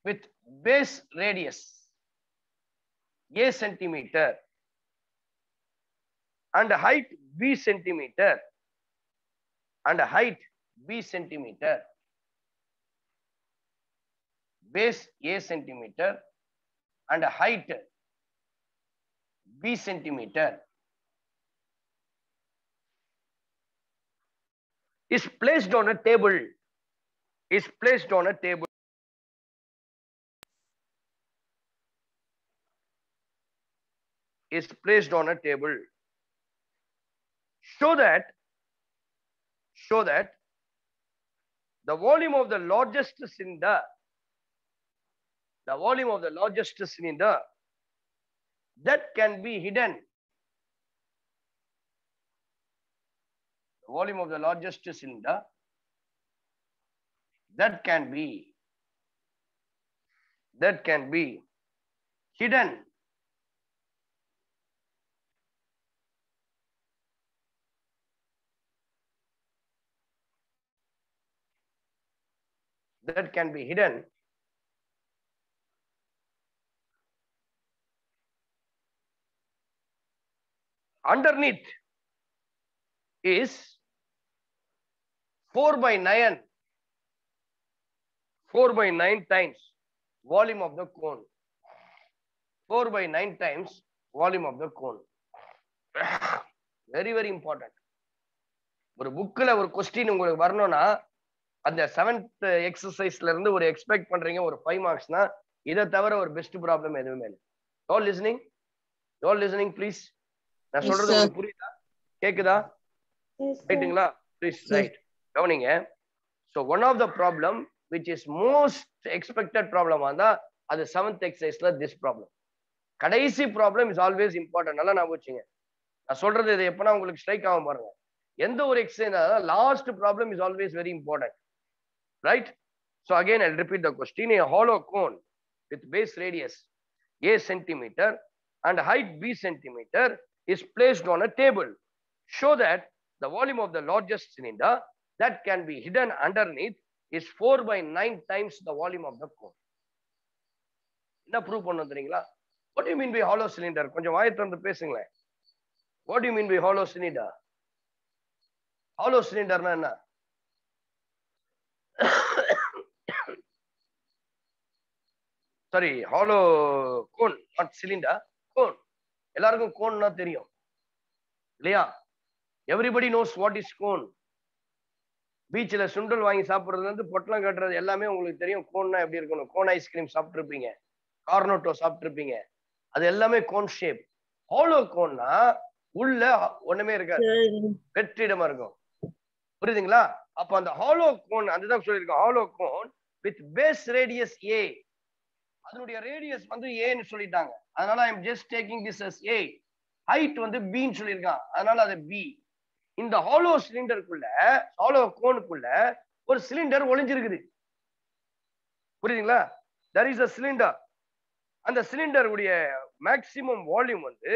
with base radius a centimeter and height b centimeter and height b centimeter. Base a centimeter and height b centimeter. Is placed on a table is placed on a table. Is placed on a table. Show that show that the volume of the largest cylinder the volume of the largest cylinder that can be hidden. The volume of the largest cylinder that can be. That can be hidden. That can be hidden. Underneath is 4 by 9 4 by 9 times volume of the cone. 4 by 9 times volume of the cone. Very very important. ஒரு புக்ல ஒரு question உங்களுக்கு வரணும்னா அந்த seventh எக்ஸசைஸ்ல இருந்து ஒரு expect பண்றீங்க ஒரு ஃபைவ் மார்க்ஸ்னா இதை தவிர ஒரு பெஸ்ட் ப்ராப்ளம் எதுவுமே இல்லை. All listening all listening please நான் சொல்றது. உங்களுக்கு புரியுதா? கேக்குதா? ரைட்டுங்களா ப்ளீஸ். ரைட் கவனிங்க. So one of the problem which is most expected ப்ராப்ளமாக இருந்தால் அது செவன்த் எக்ஸசைஸ்ல திஸ் ப்ராப்ளம் கடைசி ப்ராப்ளம் இஸ் ஆல்வேஸ் இம்பார்ட்டன்ட் நல்லா நான் வச்சுங்க. நான் சொல்றது இது எப்பனா உங்களுக்கு ஸ்ட்ரைக் ஆகும் பாருங்க. எந்த ஒரு exercise last problem is always very important right so again I repeat the question a hollow cone with base radius a centimetre and height b centimetre is placed on table table. Show that the volume of the largest cylinder that can be hidden underneath is four by nine times the volume of the cone என்ன prove பண்ண தெரியுங்களா? What you mean by hollow cylinder கொஞ்சம் வாயை திறந்து பேசுங்களேன். What you mean by hollow cylinder hollow சிலிண்டர்னா என்ன? Sorry hollow cone not cylinder cone எல்லாருக்கும் கோன்னா தெரியும். இல்லையா? Everybody knows what is cone பீச்சில் சுண்டல் வாங்கி சாப்பிட்றதுல இருந்து பொட்டலம் கட்டுறது எல்லாமே உங்களுக்கு தெரியும். கோன்னா எப்படி இருக்கணும்? கோன் ஐஸ்கிரீம் சாப்பிட்ருப்பீங்க கார்னோட்டோ சாப்பிட்ருப்பீங்க அது எல்லாமே கோன் ஷேப். ஹாலோ கோன்னா உள்ள ஒண்ணுமே இருக்காது. வெற்றிடமா இருக்கும். புரியுதுங்களா? அப்ப அந்த ஹாலோ கோன் அதுதான் சொல்லியிருக்கோம். Hollow cone with base radius a அதனுடைய ரேடியஸ் வந்து ஏன்னு சொல்லிட்டாங்க. அதனால I am just taking this as a height வந்து பின்னு சொல்லியிருக்கான். அதனால அது பி இந்த ஹாலோ சிலிண்டருக்குள்ள ஹாலோ கோனுக்குள்ள ஒரு சிலிண்டர் ஒளிஞ்சிருக்குது. புரியுதுங்களா? தர் இஸ் அ சிலிண்டர் அந்த சிலிண்டர் உடைய மேக்சிமம் வால்யூம் வந்து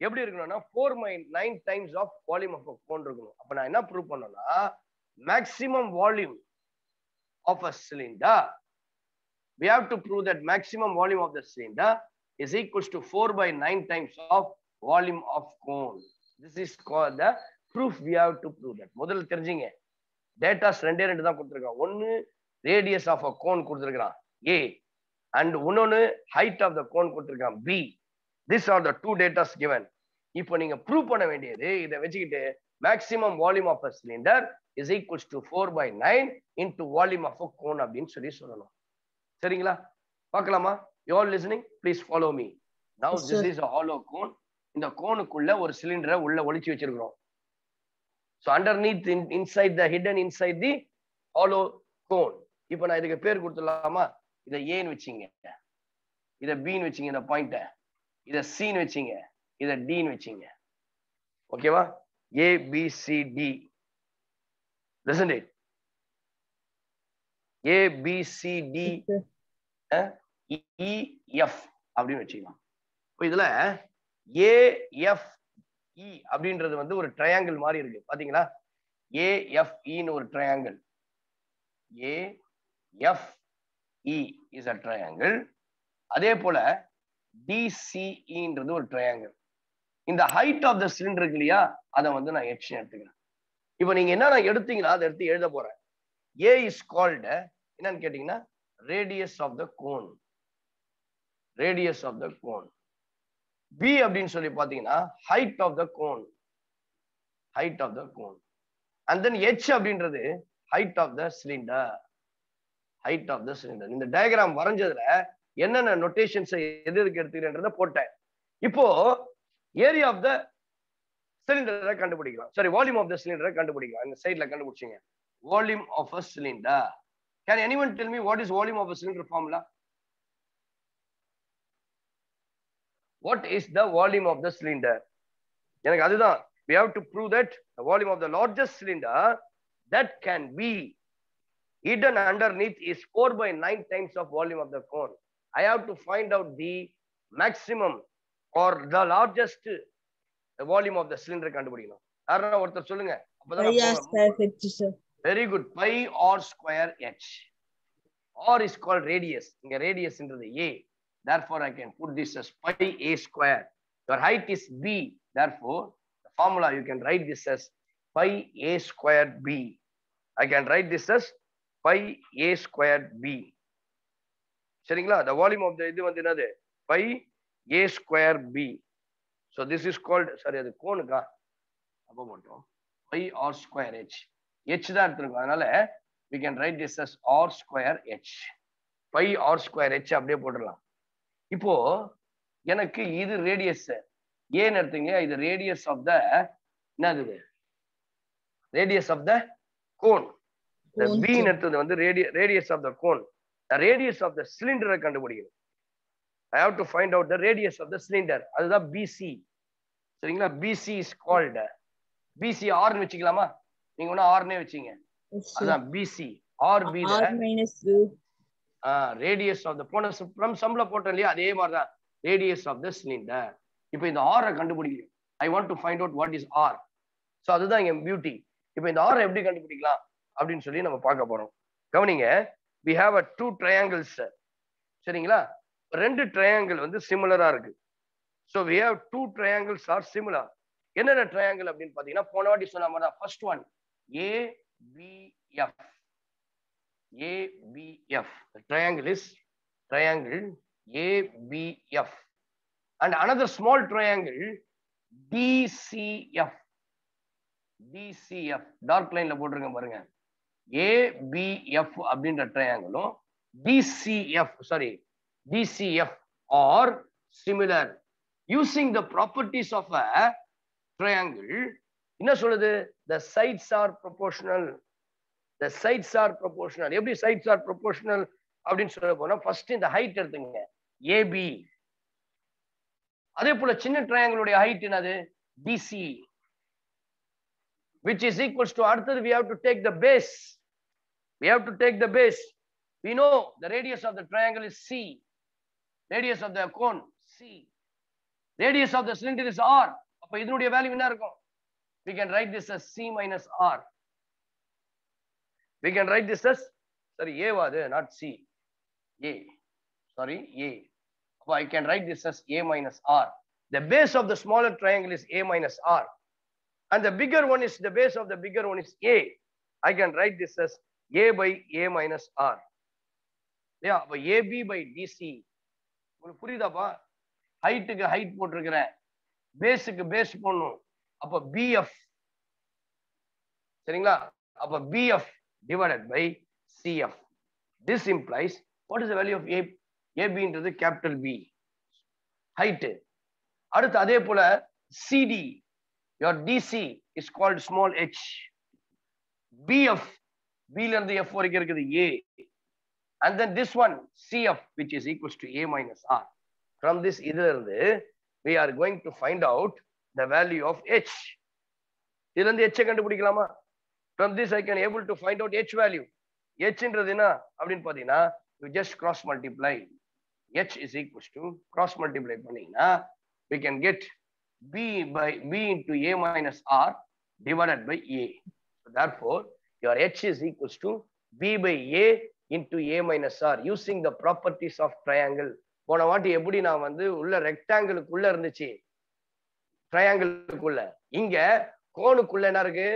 எப்படி இருக்கணும்னா four by nine times of volume of cone இருக்கணும். அப்ப நான் என்ன ப்ரூவ் பண்ணோம்னா maximum volume of a cylinder we have to prove that maximum volume of the cylinder is equals to 4 by 9 times of volume of cone. This is called the proof we have to prove that முதல்ல தெரிஞ்சுங்க. Datas ரெண்டே ரெண்டு தான் கொடுத்துருக்கான் ஒன்னு radius of a cone கொடுத்துருக்கான் a and இன்னொன்னு height of the cone கொடுத்துருக்கான். B this are the two datas given இப்போ நீங்க ப்ரூவ் பண்ண வேண்டியது இதை வச்சுக்கிட்டு maximum volume of a cylinder is equals to four by nine into volume of a cone அப்படின்னு சொல்லி சொல்லணும். சரிங்களா? பார்க்கலாமா? You all listening please follow me now this. Is a hollow cone இந்த கோனுக்குள்ள ஒரு சிலிண்டரை உள்ள ஒளிச்சு வச்சிருக்கிறோம். So underneath inside the hidden inside the hollow cone இப்போ நான் இதுக்கு பேர் கொடுத்துடலாமா? இதை ஏன்னு வச்சிங்க. இதை பின்னு வச்சிங்க இந்த பாயிண்ட்டை இதை சீன் வச்சிங்க இதை டின்னு வச்சிங்க. ஓகேவா A B C D listen it A B C D EF அப்படின்னு வச்சுக்கலாம். இப்போ இதுல ஏஎஃப் இ அப்படின்றது வந்து ஒரு ட்ரையாங்கிள் மாதிரி இருக்கு. பாத்தீங்களா? ஏஎஃப்இன்னு e ஒரு triangle A is a triangle அதே போல டிசிஇன்றது e ஒரு ட்ரையாங்கிள் இந்த ஹைட் ஆஃப் த சிலிண்டர் இருக்கு இல்லையா? அதை வந்து நான் எக்ஷன் எடுத்துக்கிறேன். இப்போ நீங்க என்ன நான் எடுத்தீங்கன்னா அதை எடுத்து எழுத போறேன். ஏ இஸ் கால்டு என்னன்னு கேட்டீங்கன்னா radius of the cone radius of the cone b அப்படின்னு சொல்லி பாத்தீங்கன்னா height of the cone height of the cone and then h அப்படின்றது height of the cylinder height of the cylinder இந்த diagram வரைஞ்சதுல என்னென்ன notations எது எதுக்கு எடுத்துக்கிறேன்றத போட்டேன். இப்போ ஏரியா ஆஃப் த சிலிண்டரை கண்டுபிடிக்கலாம். சரி வால்யூம் ஆஃப் த சிலிண்டரை கண்டுபிடிக்கலாம். இந்த சைட்ல கண்டுபிடிச்சிங்க. Volume of a cylinder can anyone tell me what is volume of a cylinder formula what is the volume of the cylinder எனக்கு அதுதான் we have to prove that the volume of the largest cylinder that can be hidden underneath is 4 by 9 times of volume of the cone i have to find out the maximum or the largest volume of the cylinder கண்டுபிடிக்கணும் யாரா ஒருத்தர் சொல்லுங்க very good pi r square h r is called radius இங்க ரேடியஸ்ன்றது a therefore I can put this as pi a square. Your height is b, therefore the formula you can write this as pi a square b. I can write this as pi a square b. சரிங்களா the volume of the இது வந்து என்னது pi a square b. So this is called sorry அது கோனுக்கா அப்போ மட்டும் pi r square h. h தான் எடுத்துருக்கோம் அதனால we can write this as r square h. pi r square h அப்படியே போட்டுடலாம் இப்போ எனக்கு இது ரேடியஸ் ஏன்னு எடுத்தீங்க இது ரேடியஸ் ஆஃப் த என்னது ரேடியஸ் ஆஃப் த கோன் பின்னு எடுத்தது வந்து radius of the cone radius of the சிலிண்டரை கண்டுபிடிக்கணும். I have to find out the radius of the cylinder அதுதான் பிசி சரிங்களா? பிசி இஸ் கால்டு பிசி ஆர்னு வச்சுக்கலாமா? நீங்க ஒன்னும் ஆர்னே வச்சீங்க. அதான் BC r b radius of the போன ஃப்ரம் சம்ல போட்டோம் இல்லையா? அதே மாதிரி தான் ரேடியஸ் ஆஃப் த சிலிண்டர் இப்போ இந்த ஆரை கண்டுபிடிக்கணும். I want to find out what is r so அதுதான் இங்க பியூட்டி இப்போ இந்த ஆரை எப்படி கண்டுபிடிக்கலாம்? அப்படின்னு சொல்லி நம்ம பார்க்க போறோம். கவனிங்க we have a two triangles சரிங்களா? ரெண்டு ட்ரையாங்கிள் வந்து சிமிலரா இருக்கு. So we have two triangles are similar என்னென்ன ட்ரையாங்கிள் அப்படின்னு பார்த்தீங்கன்னா போன வாட்டி சொன்ன மாதிரி தான் first one ABF ABF. The triangle is triangle ABF. And another small triangle DCF. DCF. Dark லைன்ல போட்டிருங்க பாருங்க ABF அப்படின்ற ட்ரையாங்கிளும் DCF sorry DCF are similar using the properties of a triangle என்ன சொல்லுது the sides are proportional the sides are proportional எப்படி sides are proportional அப்படின்னு சொல்ல போனா ஃபர்ஸ்ட் இந்த ஹைட் எடுத்துங்க ஏபி அதே போல சின்ன ட்ரையாங்கிளுடைய ஹைட் என்னது BC which is equals to அடுத்தது we have to take the base we have to take the base we know the radius of the triangle is c radius of the cone c radius of the cylinder is r அப்ப இதனுடைய value என்ன இருக்கும் we can write this as c minus r we can write this as sorry a வாது not c a sorry a so i can write this as a minus r the base of the smaller triangle is a minus r And the bigger one is the base of the bigger one is A. I can write this as A by A minus R. Yeah, அப்ப AB by DC. உங்களுக்கு புரியுதாப்பா ஹைட்டுக்கு height போட்டிருக்கிறேன் பேஸுக்கு base போடணும் அப்ப BF சரிங்களா அப்ப BF divided by CF this implies what is the value of a ஏபின்றது capital B. Height. அடுத்து அதே போல CD, your DC is called small h. BF, Bல இருந்து F வரைக்கும் இருக்குது A. And then this one, CF, which is equals to A minus R. From this இதுல இருந்து we are going to find out the value of H. இதுல இருந்து H கண்டுபிடிக்கலாமா? From this I can able to find out h value ஹெச்ன்றது என்ன அப்படின்னு பார்த்தீங்கன்னா you just cross multiply h is equals to cross multiply பண்ணீங்கன்னா we can get b by b into a minus r divided by a therefore your h is equals to b by a into a minus r using the properties of triangle போன வாட்டி எப்படி நான் வந்து உள்ள ரெக்டாங்கிளுக்குள்ள இருந்துச்சு ட்ரையாங்கிளுக்குள்ள இங்க கோனுக்குள்ள என்ன இருக்கு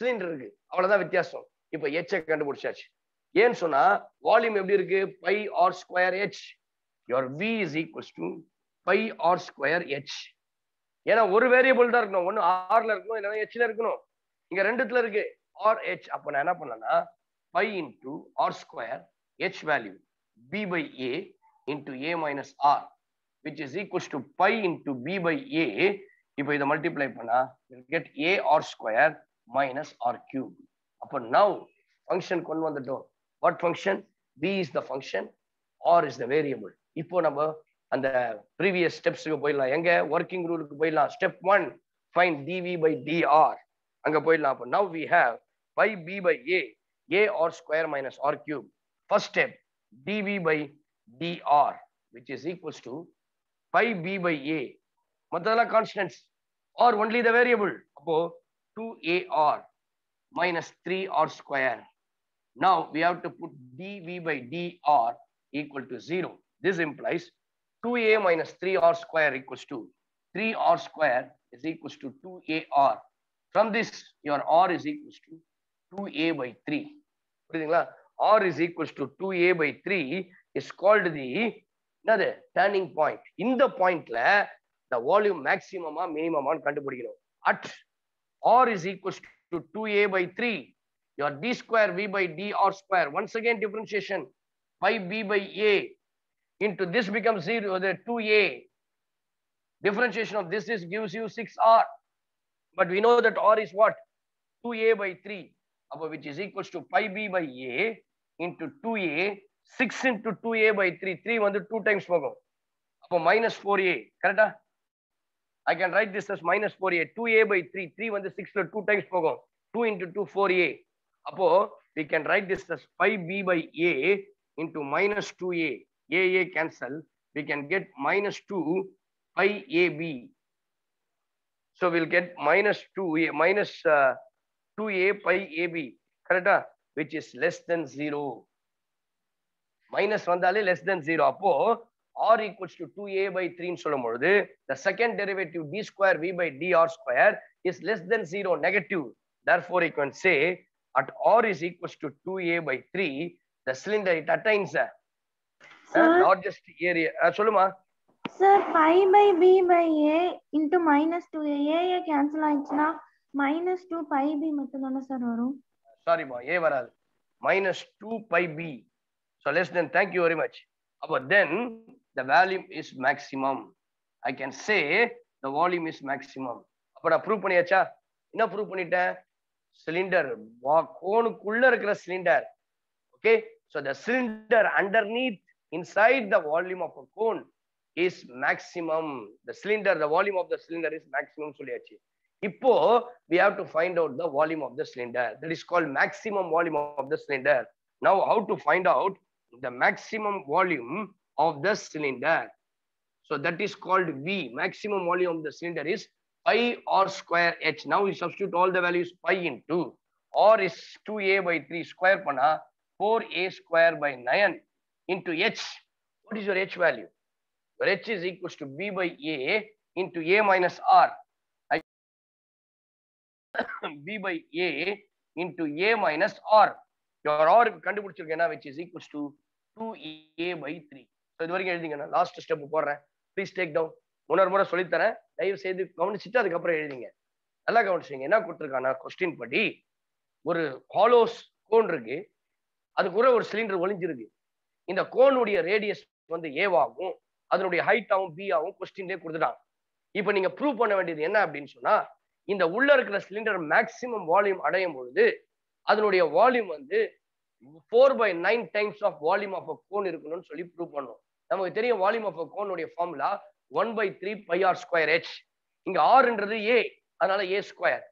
சிலிண்டர் இருக்கு. அவ்வளவுதான் வித்தியாசம். இப்ப எச்ச கண்டுபிடிச்சாச்சு. ஏன்னு சொன்னா வால்யூம் எப்படி இருக்கு? Pi r square h your v is equals to pi r square h ஏன்னா ஒரு வேரியபிள் தான் இருக்கணும். ஒன்னு ஆர்ல இருக்கணும் இல்லைன்னா ஹெச்ல இருக்கணும். இங்க ரெண்டுத்துல இருக்கு. ஆர் ஹெச் அப்ப நான் என்ன பண்ணேன்னா pi into r square h value b by a into a minus r which is equals to pi into b by a இப்போ இதை மல்டிப்ளை பண்ணா get a r square minus r cube அப்போ now function கொண்டு வந்துட்டோம். What function b is the function r is the variable இப்போ நம்ம அந்த previous ஸ்டெப்ஸுக்கு போயிடலாம். எங்க? ஒர்க்கிங் ரூலுக்கு போயிடலாம். Step one fine dv by dr அங்கே போயிடலாம். அப்போ now we have pi b by a a r square minus r cube first step dv by dr which is equals to pi b by a மற்றதெல்லாம் constants are only the variable அப்போ two a r minus three r Now we have to put dv by dr equal to 0. This implies 2a minus 3r square equals to 3r square is equals to 2ar. From this, your r is equals to 2a by 3. புரியுதுங்களா r is equals to 2a by 3 is called the என்னது turning point இந்த பாயிண்ட்ல the volume maximum minimum கண்டுபிடிக்கணும் at r is equals to 2a by 3 your d square v by dr square once again differentiation pi b by a into this becomes 0 the 2a differentiation of this is gives you 6r but we know that r is what 2a by 3 above which is equals to pi b by a into 2a 6 into 2a by 3 3 வந்து 2 times போகும் அப்போ minus 4a கரெக்டா I can write this as minus 4a 2a by 3 3 வந்து 6 ல 2 times போகும் 2 into 2 4a அப்போ we can write this as 5b by a into minus 2a a a cancel we can get minus 2 pi ab so we'll get minus 2a minus uh, 2a pi ab correct which is less than 0 minus வந்தாலே less than 0 அப்போ r equals to 2a by 3 ன்னு சொல்லும் பொழுது second derivative d square v by dr square is less than 0 negative therefore you can say at r is equals to 2a by 3 the cylinder it attains a Sir? largest area uh, சொல்லுமா sir pi by b by a into minus two a a cancel ஆயிடுச்சுன்னா minus two by b மட்டும் தானே sir வரும் சாரிமா ஏ வராது minus 2 pi b so less than thank you very much but then the volume is maximum I can say the volume is maximum அப்போ நான் prove பண்ணியாச்சா என்ன prove பண்ணிட்டேன் சிலிண்டர் கோனுக்குள்ள இருக்கிற cylinder okay so the cylinder underneath inside the volume of a cone is maximum the cylinder the volume of the cylinder is maximum சொல்லியாச்சு இப்போ we have to find out the volume of the cylinder that is call maximum volume of the cylinder now how to find out the maximum volume of the cylinder. So that is called V. Maximum volume of the cylinder is pi r square h. Now we substitute all the values pi in 2 or is 2a by 3 square panna 4a square by 9 into h. What is your h value? Your h is equals to b by a into a minus r. I b by a into a minus r. Your r which is equals to 2a by 3. இது வரைக்கும் எழுதிங்க. நான் last step போடுறேன். Please take down முன்னர் முறை சொல்லித்தரேன். தயவு செய்து கவனிச்சுட்டு அதுக்கப்புறம் எழுதிங்க. நல்லா கவனிச்சிங்க என்ன கொடுத்துருக்கானா கொஸ்டின் படி ஒரு ஹாலோஸ் கோன் இருக்கு. அதுக்குள்ள ஒரு சிலிண்டர் ஒளிஞ்சிருக்கு. இந்த கோனுடைய ரேடியஸ் வந்து ஏவாகும் அதனுடைய ஹைட்டாகவும் பி ஆகும் கொஸ்டின்லேயே கொடுத்துட்டாங்க. இப்போ நீங்க ப்ரூவ் பண்ண வேண்டியது என்ன அப்படின்னு சொன்னா இந்த உள்ள இருக்கிற சிலிண்டர் மேக்சிமம் வால்யூம் அடையும் பொழுது அதனுடைய வால்யூம் வந்து four by nine times of volume of cone இருக்கணும்னு சொல்லி ப்ரூவ் பண்ணுவோம் நமக்கு தெரியும் volume of கோனுடைய formula one by three by r square h இங்க ஆர்ன்றது ஏ அதனால ஏ ஸ்கொயர்.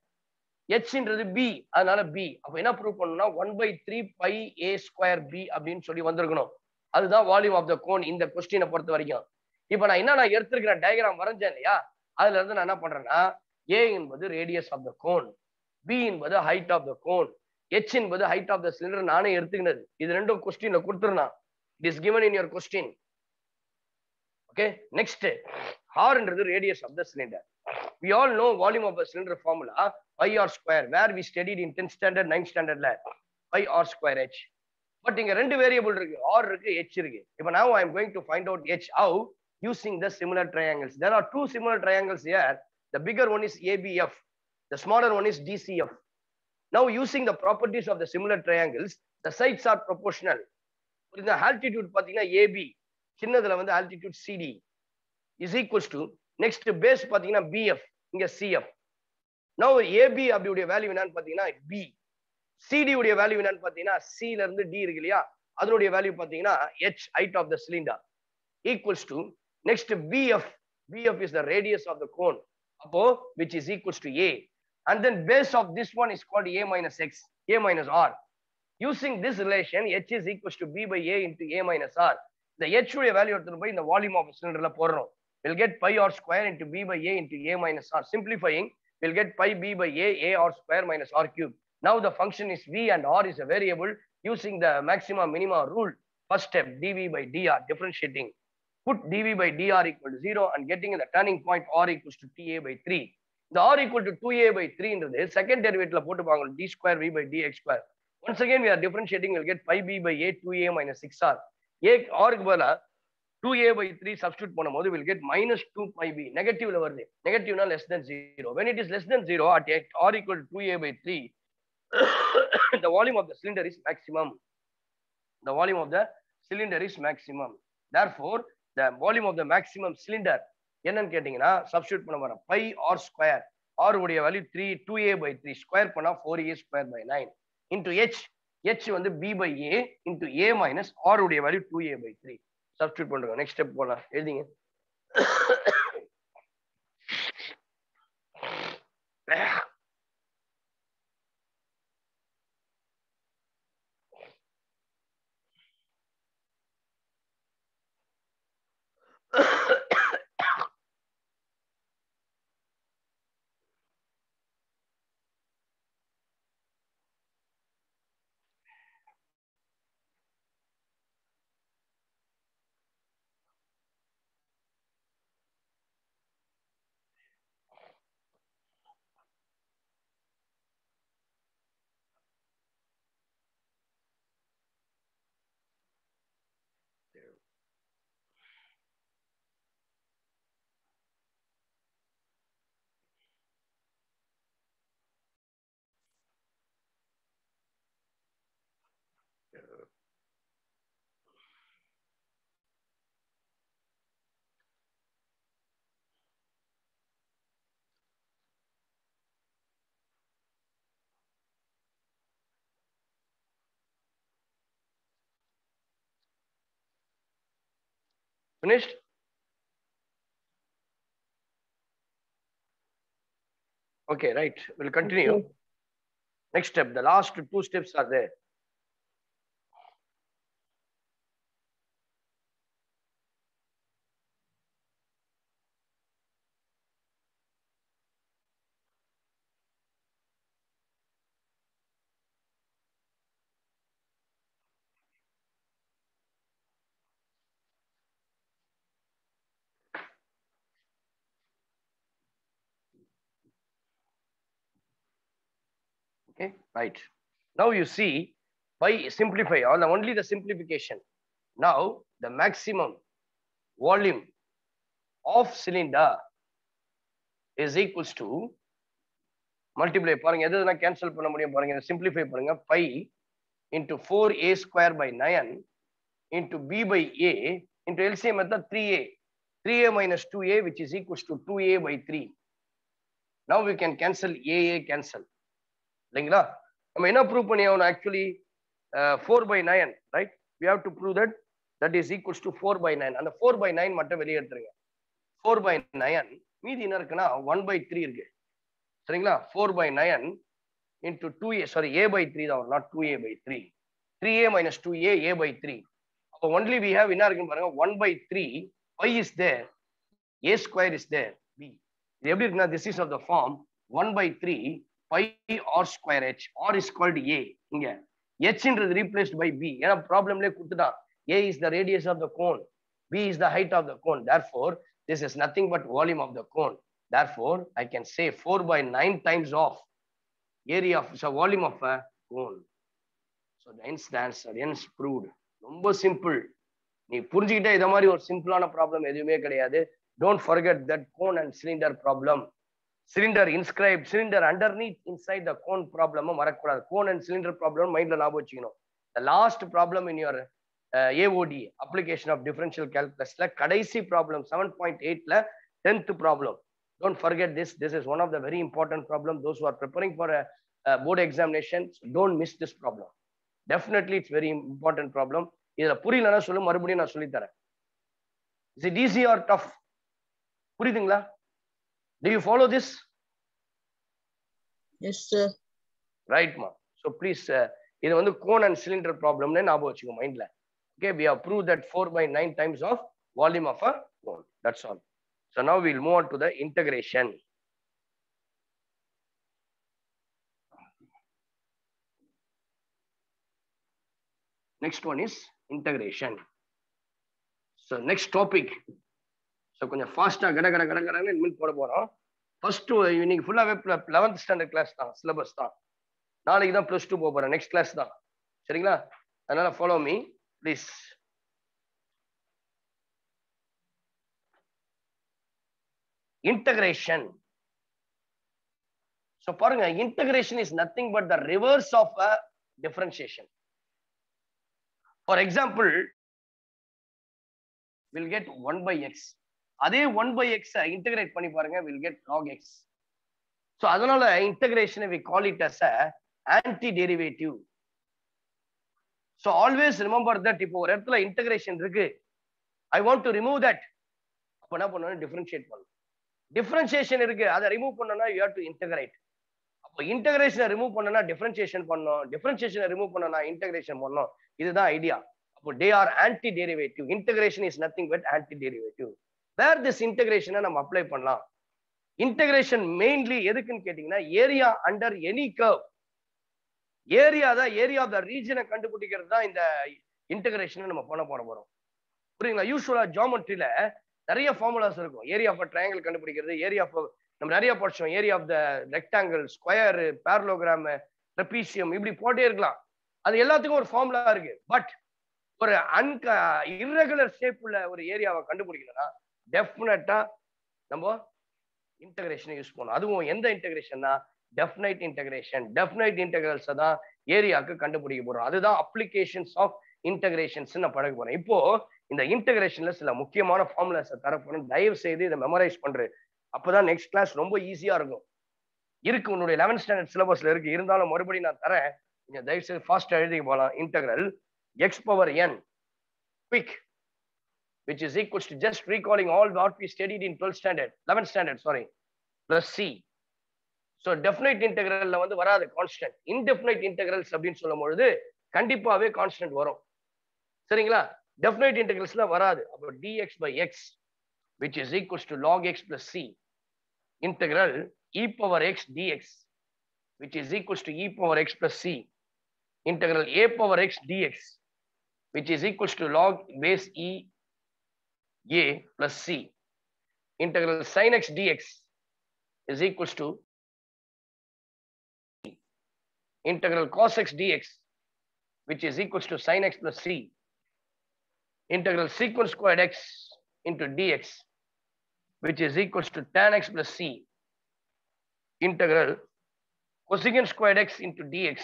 ஹெச்ன்றது பி அதனால பி அப்ப என்ன ப்ரூவ் பண்ணணும்னா one by three by a square b அப்படின்னு சொல்லி வந்திருக்கணும். அதுதான் வால்யூம் ஆஃப் த கோன் இந்த கொஸ்டினை பொறுத்த வரைக்கும். இப்ப நான் என்ன நான் எடுத்திருக்கிற டயக்ராம் வரைஞ்சேன் இல்லையா? அதுல இருந்து நான் என்ன பண்றேன்னா ஏ என்பது radius of the cone b என்பது height of the cone h என்பது ஹைட் ஆஃப் த சிலிண்டர் நானே எடுத்துக்கினது. இது ரெண்டும் கொஸ்டின்ல கொடுத்துருந்தான் it is given in your question okay next ஆர்ன்றது radius of the cylinder we all know volume of cylinder formula pi r square where we studied in tenth standard ninth ஸ்டாண்டர்ட்ல pi r square h but இங்க ரெண்டு variable இருக்கு R இருக்கு H இருக்கு இப்போ நான் I am going to find out h how using the similar triangles there are two similar triangles here the figure one is ABF the smaller one is DCF now using the properties of the similar triangles the sides are proportional புரியுதா altitude பார்த்தீங்கன்னா AB சின்னதுல வந்து altitude CD is equals to next base பாத்தீங்கன்னா BF இங்க CF நான் AB அப்படியுடைய value என்னன்னு பாத்தீங்கன்னா பி சிடி உடைய வேல்யூ என்னன்னு பாத்தீங்கன்னா சில இருந்து டி இருக்கு இல்லையா? அதனுடைய வேல்யூ பாத்தீங்கன்னா h height of the cylinder equals to next BF BF is the radius of the cone அப்போ which is equals to a and then base of this one is called a minus x a minus r using this relation h is equals to b by a into a minus r இந்த ஹெச்டைய value எடுத்துட்டு போய் இந்த volume of சிலிண்டர்ல போடுறோம் will get pi r square into b by a into a minus r simplifying will get pi b by a a r square minus r cube now the function is v and r is a variable using the maximum minima rule first step dv by dr differentiating put dv by dr equal to 0 and getting the turning point r equals to ta by 3. The r equal to 2a by 3 இன்றது second derivative போட்டுப்பாங்கள் d square v by dx square. Once again we are differentiating we'll get 5b by a 2a minus 6r. ஏ ஆருக்கு பதிலா two a by three substitute பண்ணும்போது will get minus two pi b நெகட்டிவ்ல வருது நெகட்டிவ்னா less than zero when it is less than zero at at r equal to a by three the volume of the is maximum the volume of the cylinder is is maximum. Therefore, the volume of the maximum cylinder என்னன்னு கேட்டீங்கன்னா substitute பண்ண போறோம் pi R square R உடைய value three two a by three square பண்ணா four a square by nine into h h வந்து b by a into a minus r உடைய value two a by three substitute பண்ணுறோம் next step போகலாம் எழுதிங்க. Finished? Okay, right. We'll continue. Okay. Next step. The last two steps are there. Okay, right. Now you see by simplify all the only the simplification. Now the maximum volume of cylinder is equals to multiply பாருங்க எது எதுனா cancel பண்ண முடியும் பாருங்க simplify பண்ணுங்க pi into four a square by nine into b by a into LCM method three a three a minus two a which is equals to two a by three now we can cancel a a cancel இல்லைங்களா? நம்ம என்ன prove பண்ணி ஆகணும் actually four by nine right we have to prove that that is equals to four by nine அந்த four by nine மட்டும் வெளியே எடுத்துருங்க. Four by nine மீதி என்ன இருக்குன்னா ஒன் பை த்ரீ இருக்கு. சரிங்களா? Four by nine into two a sorry a by three தான் not two a by three three a minus two a a by three அப்போ ஒன்லி வி ஹேவ் என்ன இருக்குன்னு பாருங்க one by three why is there a square is there b இது எப்படி இருக்குன்னா this is of the form one by three pi r square h r is called a இங்க ஹெச்ன்றது replaced by B ஏன்னா ப்ராப்ளம்லேயே கொடுத்துட்டான் a is the radius of the cone b is the height of the cone therefore this is nothing but volume of the cone. For I can say 4 by 9 times of area of so volume of a cone. So hence the answer, hence ரொம்ப simple நீ புரிஞ்சுக்கிட்டே இதை மாதிரி ஒரு சிம்பிளான problem எதுவுமே கிடையாது. Don't forget that cone and cylinder problem cylinder inscribe cylinder underneath inside the cone ப்ராப்ளமும் மறக்கக்கூடாது. கோன் அண்ட் சிலிண்டர் ப்ராப்ளம் மைண்ட்ல ஞாபகம் வச்சுக்கணும். The last problem in your AOD application of differential கேல்குலஸ்ல கடைசி ப்ராப்ளம் செவன் பாயிண்ட் எயிட்ல tenth problem don't forget this this is one of the very important problem those are preparing for board examination don't miss this problem definitely it's very important problem இதில் புரியலன்னா சொல்லு மறுபடியும் நான் சொல்லித்தரேன். Is it easy or tough புரியுதுங்களா? Do you follow this Yes, sir. ரைட்மா so please இது வந்து கோன் அண்ட் சிலிண்டர் ப்ராப்ளம்னு ஞாபகம் வச்சுக்கோ மைண்ட்ல okay we have proved that 4 by 9 times of volume of a cone that's all so now we'll move on to the integration next one is integration so next topic so கொஞ்சம் ஃபாஸ்ட்டாக கட கட கட கடன்னு இனிமேல் போட போறோம். ஃபஸ்ட்டு இன்னைக்கு ஃபுல்லாவே லெவன்த் ஸ்டாண்டர்ட் கிளாஸ் தான் சிலபஸ் தான். நாளைக்கு தான் ப்ளஸ் டூ போக போறேன் நெக்ஸ்ட் கிளாஸ் தான். சரிங்களா? அதனால follow me please integration so பாருங்க integration is nothing but the reverse of a differentiation for example will get one by x அதே ஒன் பை எக்ஸ் இன்டகிரேட் பண்ணி பாருங்க will get log x so அதனால இன்டகிரேஷனை we call it as a anti derivative so always remember that இப்போ ஒரு இடத்துல integration இருக்கு. I want to remove that அப்போ என்ன பண்ணணும்? டிஃபரன்ஷியேட் பண்ணணும். டிஃபரன்ஷியேஷன் இருக்கு. அதை ரிமூவ் பண்ணனா யூ ஹேவ் டு இன்டகிரேட் அப்போ இன்டகிரேஷனை ரிமூவ் பண்ணனா டிஃபரன்ஷியேஷன் பண்ணோம் டிஃபரன்ஷியேஷனை ரிமூவ் பண்ணனா இன்டகிரேஷன் பண்ணோம் இதுதான் ஐடியா அப்போ they are anti derivative integration is nothing but anti derivative where this இன்டகிரேஷனை நம்ம அப்ளை பண்ணலாம். இன்டகிரேஷன் மெயின்லி எதுக்குன்னு கேட்டீங்கன்னா area under any curve area தான் ஏரியா ஆஃப் த ரீஜனை கண்டுபிடிக்கிறது தான் இந்த இன்டகிரேஷனை நம்ம பண்ண போற போறோம் புரியுங்களா யூஸ்வலா ஜாமெட்ரியில நிறைய ஃபார்முலாஸ் இருக்கும். ஏரியா ஆஃப் ட்ரையாங்கிள் கண்டுபிடிக்கிறது ஏரியா ஆஃப் நம்ம நிறைய படிச்சோம். Area of the rectangle square parallelogram trapezium இப்படி போட்டே இருக்கலாம். அது எல்லாத்துக்கும் ஒரு ஃபார்முலா இருக்கு. பட் ஒரு அன்க இர்ரெகுலர் ஷேப் உள்ள ஒரு ஏரியாவை கண்டுபிடிக்கணும்னா டெஃபினட்டா நம்ம இன்டகிரேஷனை யூஸ் பண்ணணும். அதுவும் எந்த இன்டகிரேஷன்னா டெஃபினைட் இன்டகிரேஷன் டெஃபினைட் இன்டகிரல்ஸை தான் ஏரியாவுக்கு கண்டுபிடிக்க போறோம். அதுதான் அப்ளிகேஷன்ஸ் ஆஃப் இன்டகிரேஷன்ஸ் நான் பழக போறேன். இப்போ இந்த இன்டகிரேஷன்ல சில முக்கியமான ஃபார்முலாஸை தரப்போறேன். தயவு செய்து இதை மெமரைஸ் பண்றது அப்பதான் நெக்ஸ்ட் கிளாஸ் ரொம்ப ஈஸியா இருக்கும். இருக்கு உன்னுடைய லெவன்த் ஸ்டாண்டர்ட் சிலபஸ்ல இருக்கு. இருந்தாலும் மறுபடியும் நான் தரேன். நீங்க தயவு செய்து ஃபாஸ்ட் எழுதி போகலாம் integral x power n quick which is equals to just recalling all what we studied in 12th standard 11th standard sorry plus c so definite integralல வந்து வராது constant indefinite integrals அப்படின்னு சொல்லும் பொழுது கண்டிப்பாவே கான்ஸ்டன்ட் வரும் சரிங்களா டெஃபினைட் இன்டெகிரல்ஸ்ல வராது அப்போ dx by x which is equals to log x plus c integral e power x dx which is equals to e power x plus c integral a power x dx which is equals to log base e a plus c. Integral sin x dx is equals to integral cos x dx, which is equals to sin x plus c, integral secant squared x into dx, which is equals to tan x plus c, integral cosecant squared x into dx,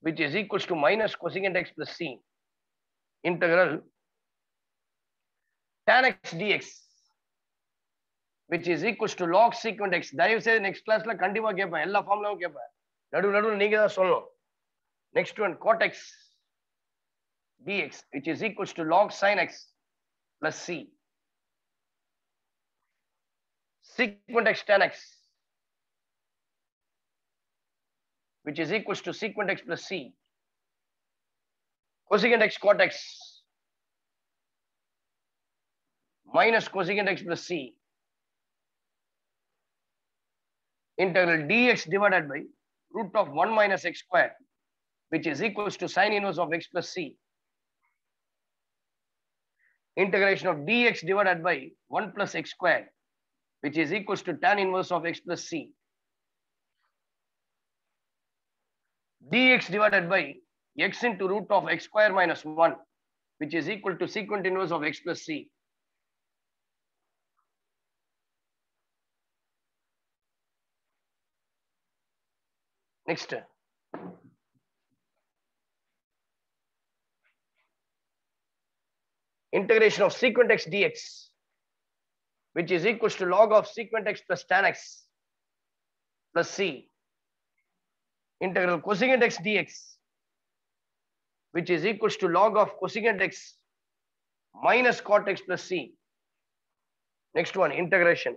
which is equals to minus cosecant x plus c, integral tan x dx, which is equals to log secant x. தயவு செய்து next கிளாஸ்ல கண்டிப்பா கேட்பேன் எல்லா ஃபார்முலாவும் கேட்பேன் நடுவு நடுவில் நீங்க தான் சொல்லணும் next one cot x dx, which is equals to log sin x plus c. Secant x tan x, which is equals to secant x plus c. Cosecant x cot x minus cosecant x plus c integral dx divided by root of 1 minus x squared, which is equals to sine inverse of x plus c. Integration of dx divided by 1 plus x squared, which is equals to tan inverse of x plus c. dx divided by x into root of x square minus 1, which is equal to secant inverse of x plus c. Next. Integration of secant x dx, which is equals to log of secant x plus tan x plus c. Integral cosecant x dx, which is equals to log of cosecant x minus cot x plus c. Next one, integration.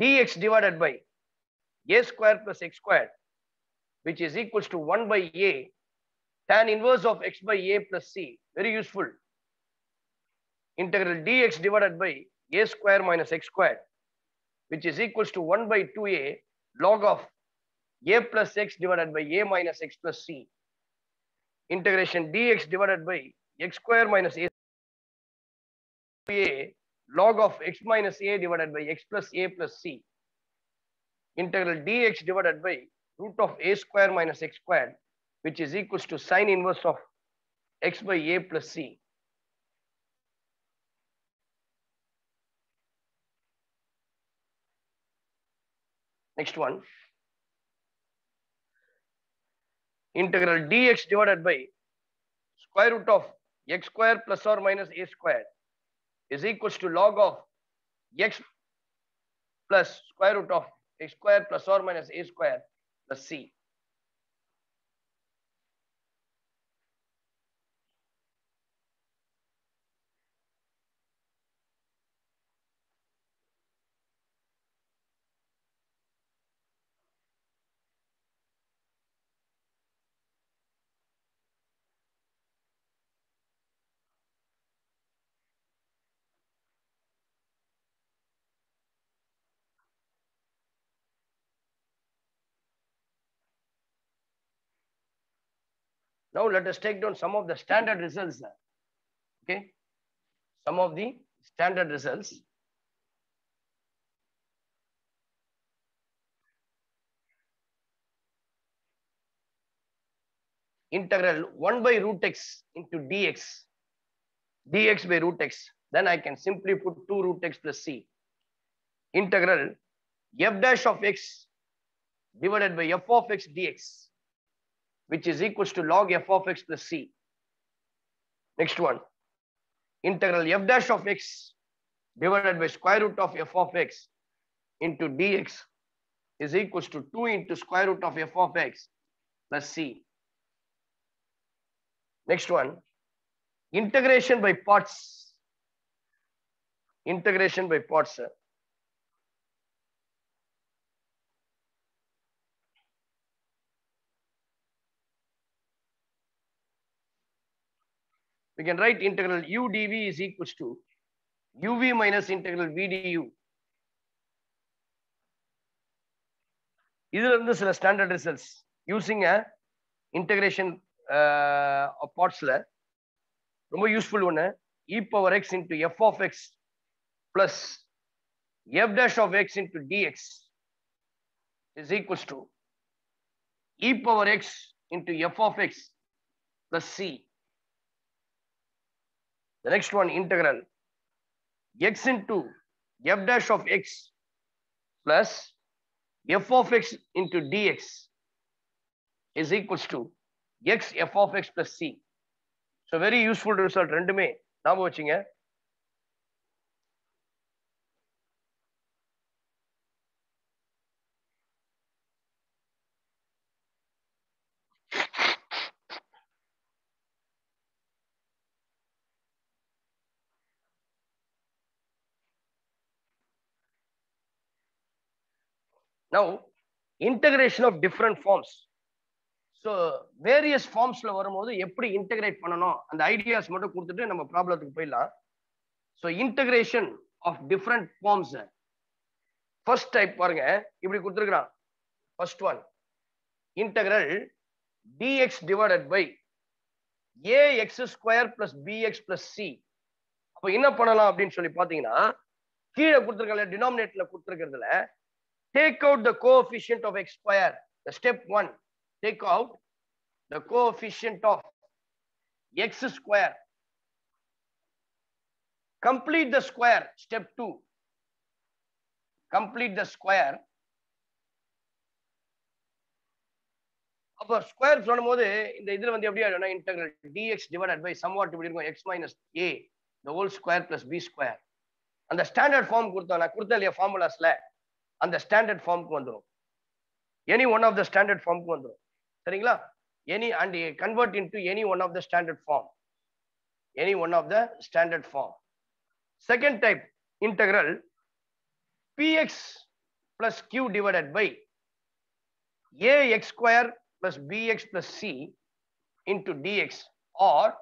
Dx divided by a square plus x squared, which is equals to 1 by a tan inverse of x by a plus c. Very useful. Integral dx divided by a square minus x squared, which is equals to 1 by 2a log of a plus x divided by a minus x plus c. Integration dx divided by x square minus a a log of x minus a divided by x plus a plus c. Integral dx divided by root of a square minus x squared, which is equals to sine inverse of x by a plus c. Next one. Integral dx divided by square root of x square plus or minus a squared is equals to log of x plus square root of x square plus or minus a square plus c. Now let us take down some of the standard results. Okay. Some of the standard results. Integral 1 by root x into dx, dx by root x. Then I can simply put 2 root x plus c. Integral f dash of x divided by f of x dx which is equals to log f of x plus c. Next one, integral f dash of x divided by square root of f of x into dx is equals to 2 into square root of f of x plus c. Next one, integration by parts. Integration by parts. We can write integral u dv is equals to uv minus integral v இதுல இருந்து சில standard results using a integration பார்ட்ஸ்ல ரொம்ப useful ஒன்று e power x into f of x plus f dash of x into dx is equals to e power x into f of x plus c The next one integral x into f dash of x plus f of x into dx is equals to x f of x plus c. So very useful result ரெண்டுமே ஞாபகம் வச்சுங்க now integration of different forms so various ஃபார்ம்ஸில் வரும்போது எப்படி integrate பண்ணணும்? அந்த ideas மட்டும் கொடுத்துட்டு நம்ம ப்ராப்ளத்துக்கு போயிடலாம். So integration of different forms first type பாருங்க. இப்படி கொடுத்துருக்குறான். First one integral dx divided by a x square plus bx plus c அப்போ என்ன பண்ணலாம் அப்படின்னு சொல்லி பார்த்தீங்கன்னா கீழே கொடுத்துருக்கல டினாமினேட்டில் கொடுத்துருக்கிறதுல take out the coefficient of x square. The step one, take out the coefficient of x square. Complete the square. Step two, complete the square. அப்போ ஸ்கொயர் சொல்லும் போது இந்த இதில் வந்து எப்படி ஆயிடும்னா integral dx divided by somewhat இப்படி இருக்கும் x minus a the whole square plus b square அந்த ஸ்டாண்டர்ட் ஃபார்ம் கொடுத்தோம் நான் கொடுத்தேன் இல்லையா ஃபார்முலாஸில் அந்த ஸ்டாண்டர்ட் ஃபார்முக்கு வந்துடும் any one of the standard ஃபார்முக்கு வந்துடும் சரிங்களா? Any and convert into any one of the standard form any one of the standard form second type integral bx plus q divided by a x square plus bx plus c into dx or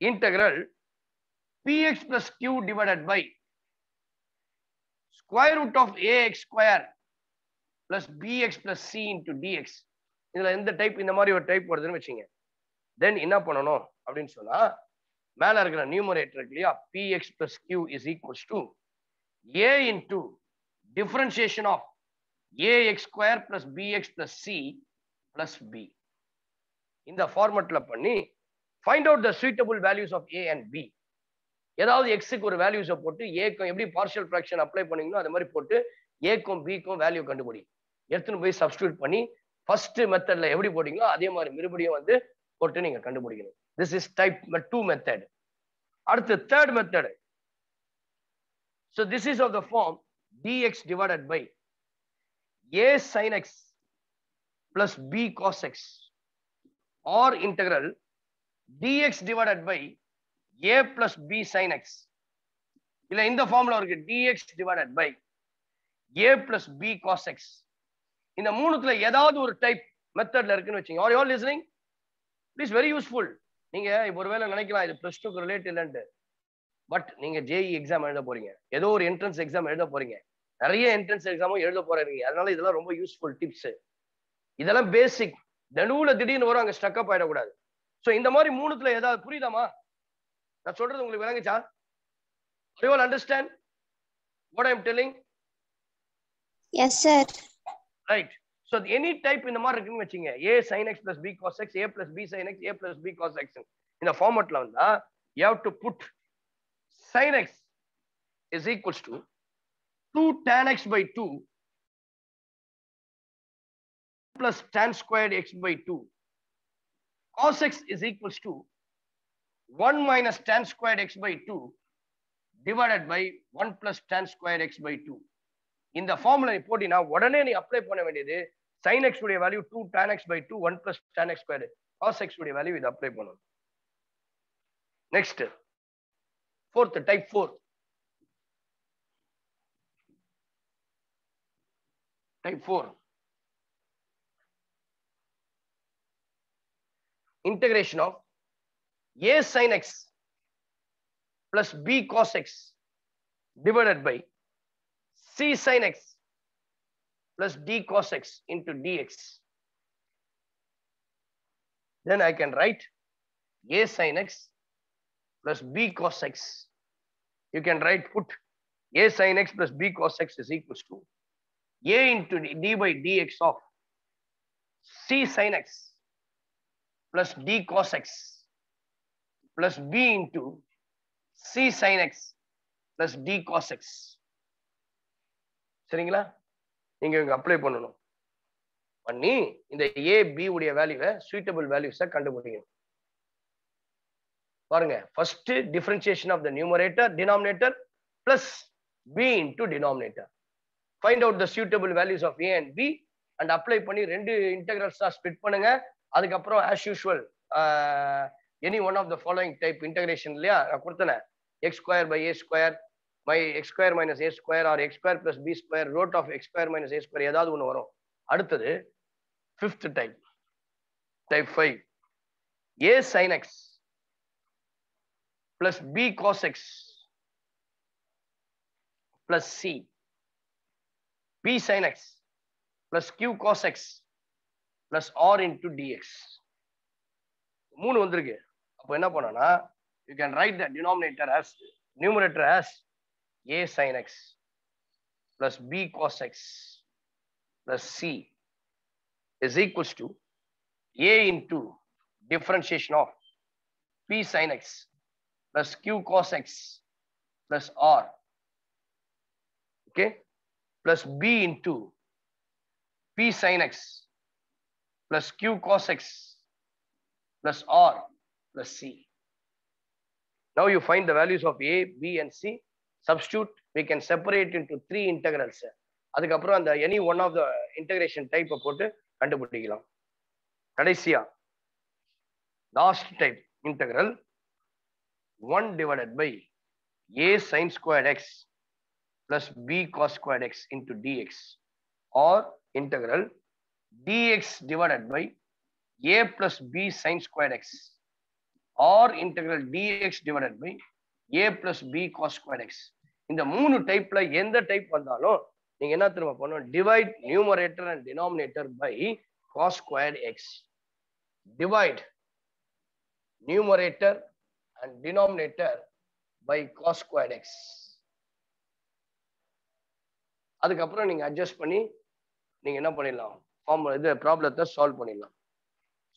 integral bx plus q divided by square root of ax square plus bx plus c into dx இதில் எந்த type இந்த மாதிரி ஒரு type வருதுன்னு வச்சுங்க தென் என்ன பண்ணணும் அப்படின்னு சொன்னால் மேலே இருக்கிற நியூமரேட்டர் இருக்கு இல்லையா bx plus q is equals to a into differentiation of ax square plus bx plus c plus b இந்த ஃபார்மெட்டில் பண்ணி find out the suitable values of a and b ஏதாவது எக்ஸுக்கு ஒரு வேல்யூஸை போட்டு ஏக்கும் எப்படி பார்ஷியல் ஃப்ராக்ஷன் அப்ளை பண்ணீங்களோ அது மாதிரி போட்டு ஏக்கும் பிக்கும் வேல்யூ கண்டுபிடி. எடுத்துன்னு போய் சப்ஸ்டியூட் பண்ணி ஃபர்ஸ்ட் மெத்தட்ல எப்படி போட்டீங்களோ அதே மாதிரி மறுபடியும் வந்து போட்டு நீங்க கண்டுபிடிக்கணும். This is type two method அடுத்து third method so this is of the form dx divided by a sine x plus b cos x or integral dx divided by a plus b sin x. இல்ல இந்த formula இருக்கு. dx divided by a plus b cos x. இந்த மூணுத்துல ஏதாவது ஒரு type மெத்தட்ல இருக்குன்னு வச்சுங்க. Are you listening please very useful நீங்க இப்போ ஒருவேளை நினைக்கலாம் இது பிளஸ் டூக்கு ரிலேட் இல்லைன்ட்டு. பட் நீங்க ஜேஇ எக்ஸாம் எழுத போறீங்க. ஏதோ ஒரு என்ட்ரன்ஸ் எக்ஸாம் எழுத போறீங்க. நிறைய என்ட்ரன்ஸ் எக்ஸாமும் எழுத போறீங்க. அதனால இதெல்லாம் ரொம்ப யூஸ்ஃபுல் டிப்ஸ் இதெல்லாம் பேசிக் நடுவுல திடீர்னு வரும் அங்க ஸ்டக்கப் ஆயிடக்கூடாது. ஸோ இந்த மாதிரி மூணுத்துல ஏதாவது புரியுதாமா நான் சொல்றது உங்களுக்கு விளங்குச்சா? You all understand what I am telling Yes, sir. Right so any type இந்த மாதிரி இருக்குன்னு வச்சுங்க. A sine x plus b cos x a plus b sine x a plus b cos x இந்த ஃபார்மட்ல வந்தா you have to put sine x is equals to two tan x by two plus tan squared x by two cos x is equals to 1 minus tan squared x by 2 divided by 1 plus tan squared x by 2. இந்த formula நீ போட்டினா உடனே நீ apply பண்ண வேண்டியது sin x உடைய value 2 tan x by 2 1 plus tan x squared cos x உடைய value இது அப்ளை பண்ணணும் next fourth type 4 type 4 integration of a sin x plus b cos x divided by c sin x plus d cos x into dx. Then I can write a sin x plus b cos x. You can write put a sin x plus b cos x is equals to a into d by dx of c sin x plus d cos x plus b into c sin x plus d cos x. சரிங்களா? நீங்க இங்க apply பண்ணணும். பண்ணி இந்த ஏ B உடைய வேல்யூவை suitable வேல்யூஸை கண்டுபிடிக்கணும். பாருங்க first differentiation of the numerator denominator plus B into denominator find out the suitable values of A and B and apply பண்ணி ரெண்டு இன்டெகிரல்ஸா ஸ்பிட் பண்ணுங்க. அதுக்கப்புறம் as usual any one of the following type integration இல்லையா? நான் கொடுத்தனேன் X square by A square by X square minus A square or X square plus B square root of X square minus A square ஏதாவது ஒன்று வரும். அடுத்தது fifth type type five A sine X plus B cos X plus C P sine X plus Q cos X plus R into dx மூணு வந்திருக்கு. அப்போ என்ன பண்ணனா you can write the denominator as numerator as a sin x plus b cos x plus c is equals to a into differentiation of p sin x plus q cos x plus r okay plus b into p sin x plus q cos x plus r plus c now you find the values of a b and c. Substitute we can separate into three integrals. அதுக்கப்புறம் அந்த any one of the integration டைப்பை போட்டு கண்டுபிடிக்கலாம். கடைசியா last type integral one divided by A sine squared X plus B cos squared X into dx or integral dx divided by A plus B sine squared X or integral dx divided by A plus B cos squared X இந்த மூணு டைப்ல எந்த type வந்தாலும் நீங்க என்ன திரும்ப பண்ணணும்? Divide numerator and denominator by cos square X divide numerator and denominator by cos square X அதுக்கப்புறம் நீங்க அட்ஜஸ்ட் பண்ணி நீங்க என்ன பண்ணிடலாம்? ஃபார்ம் இது ப்ராப்ளத்தை சால்வ் பண்ணிடலாம்.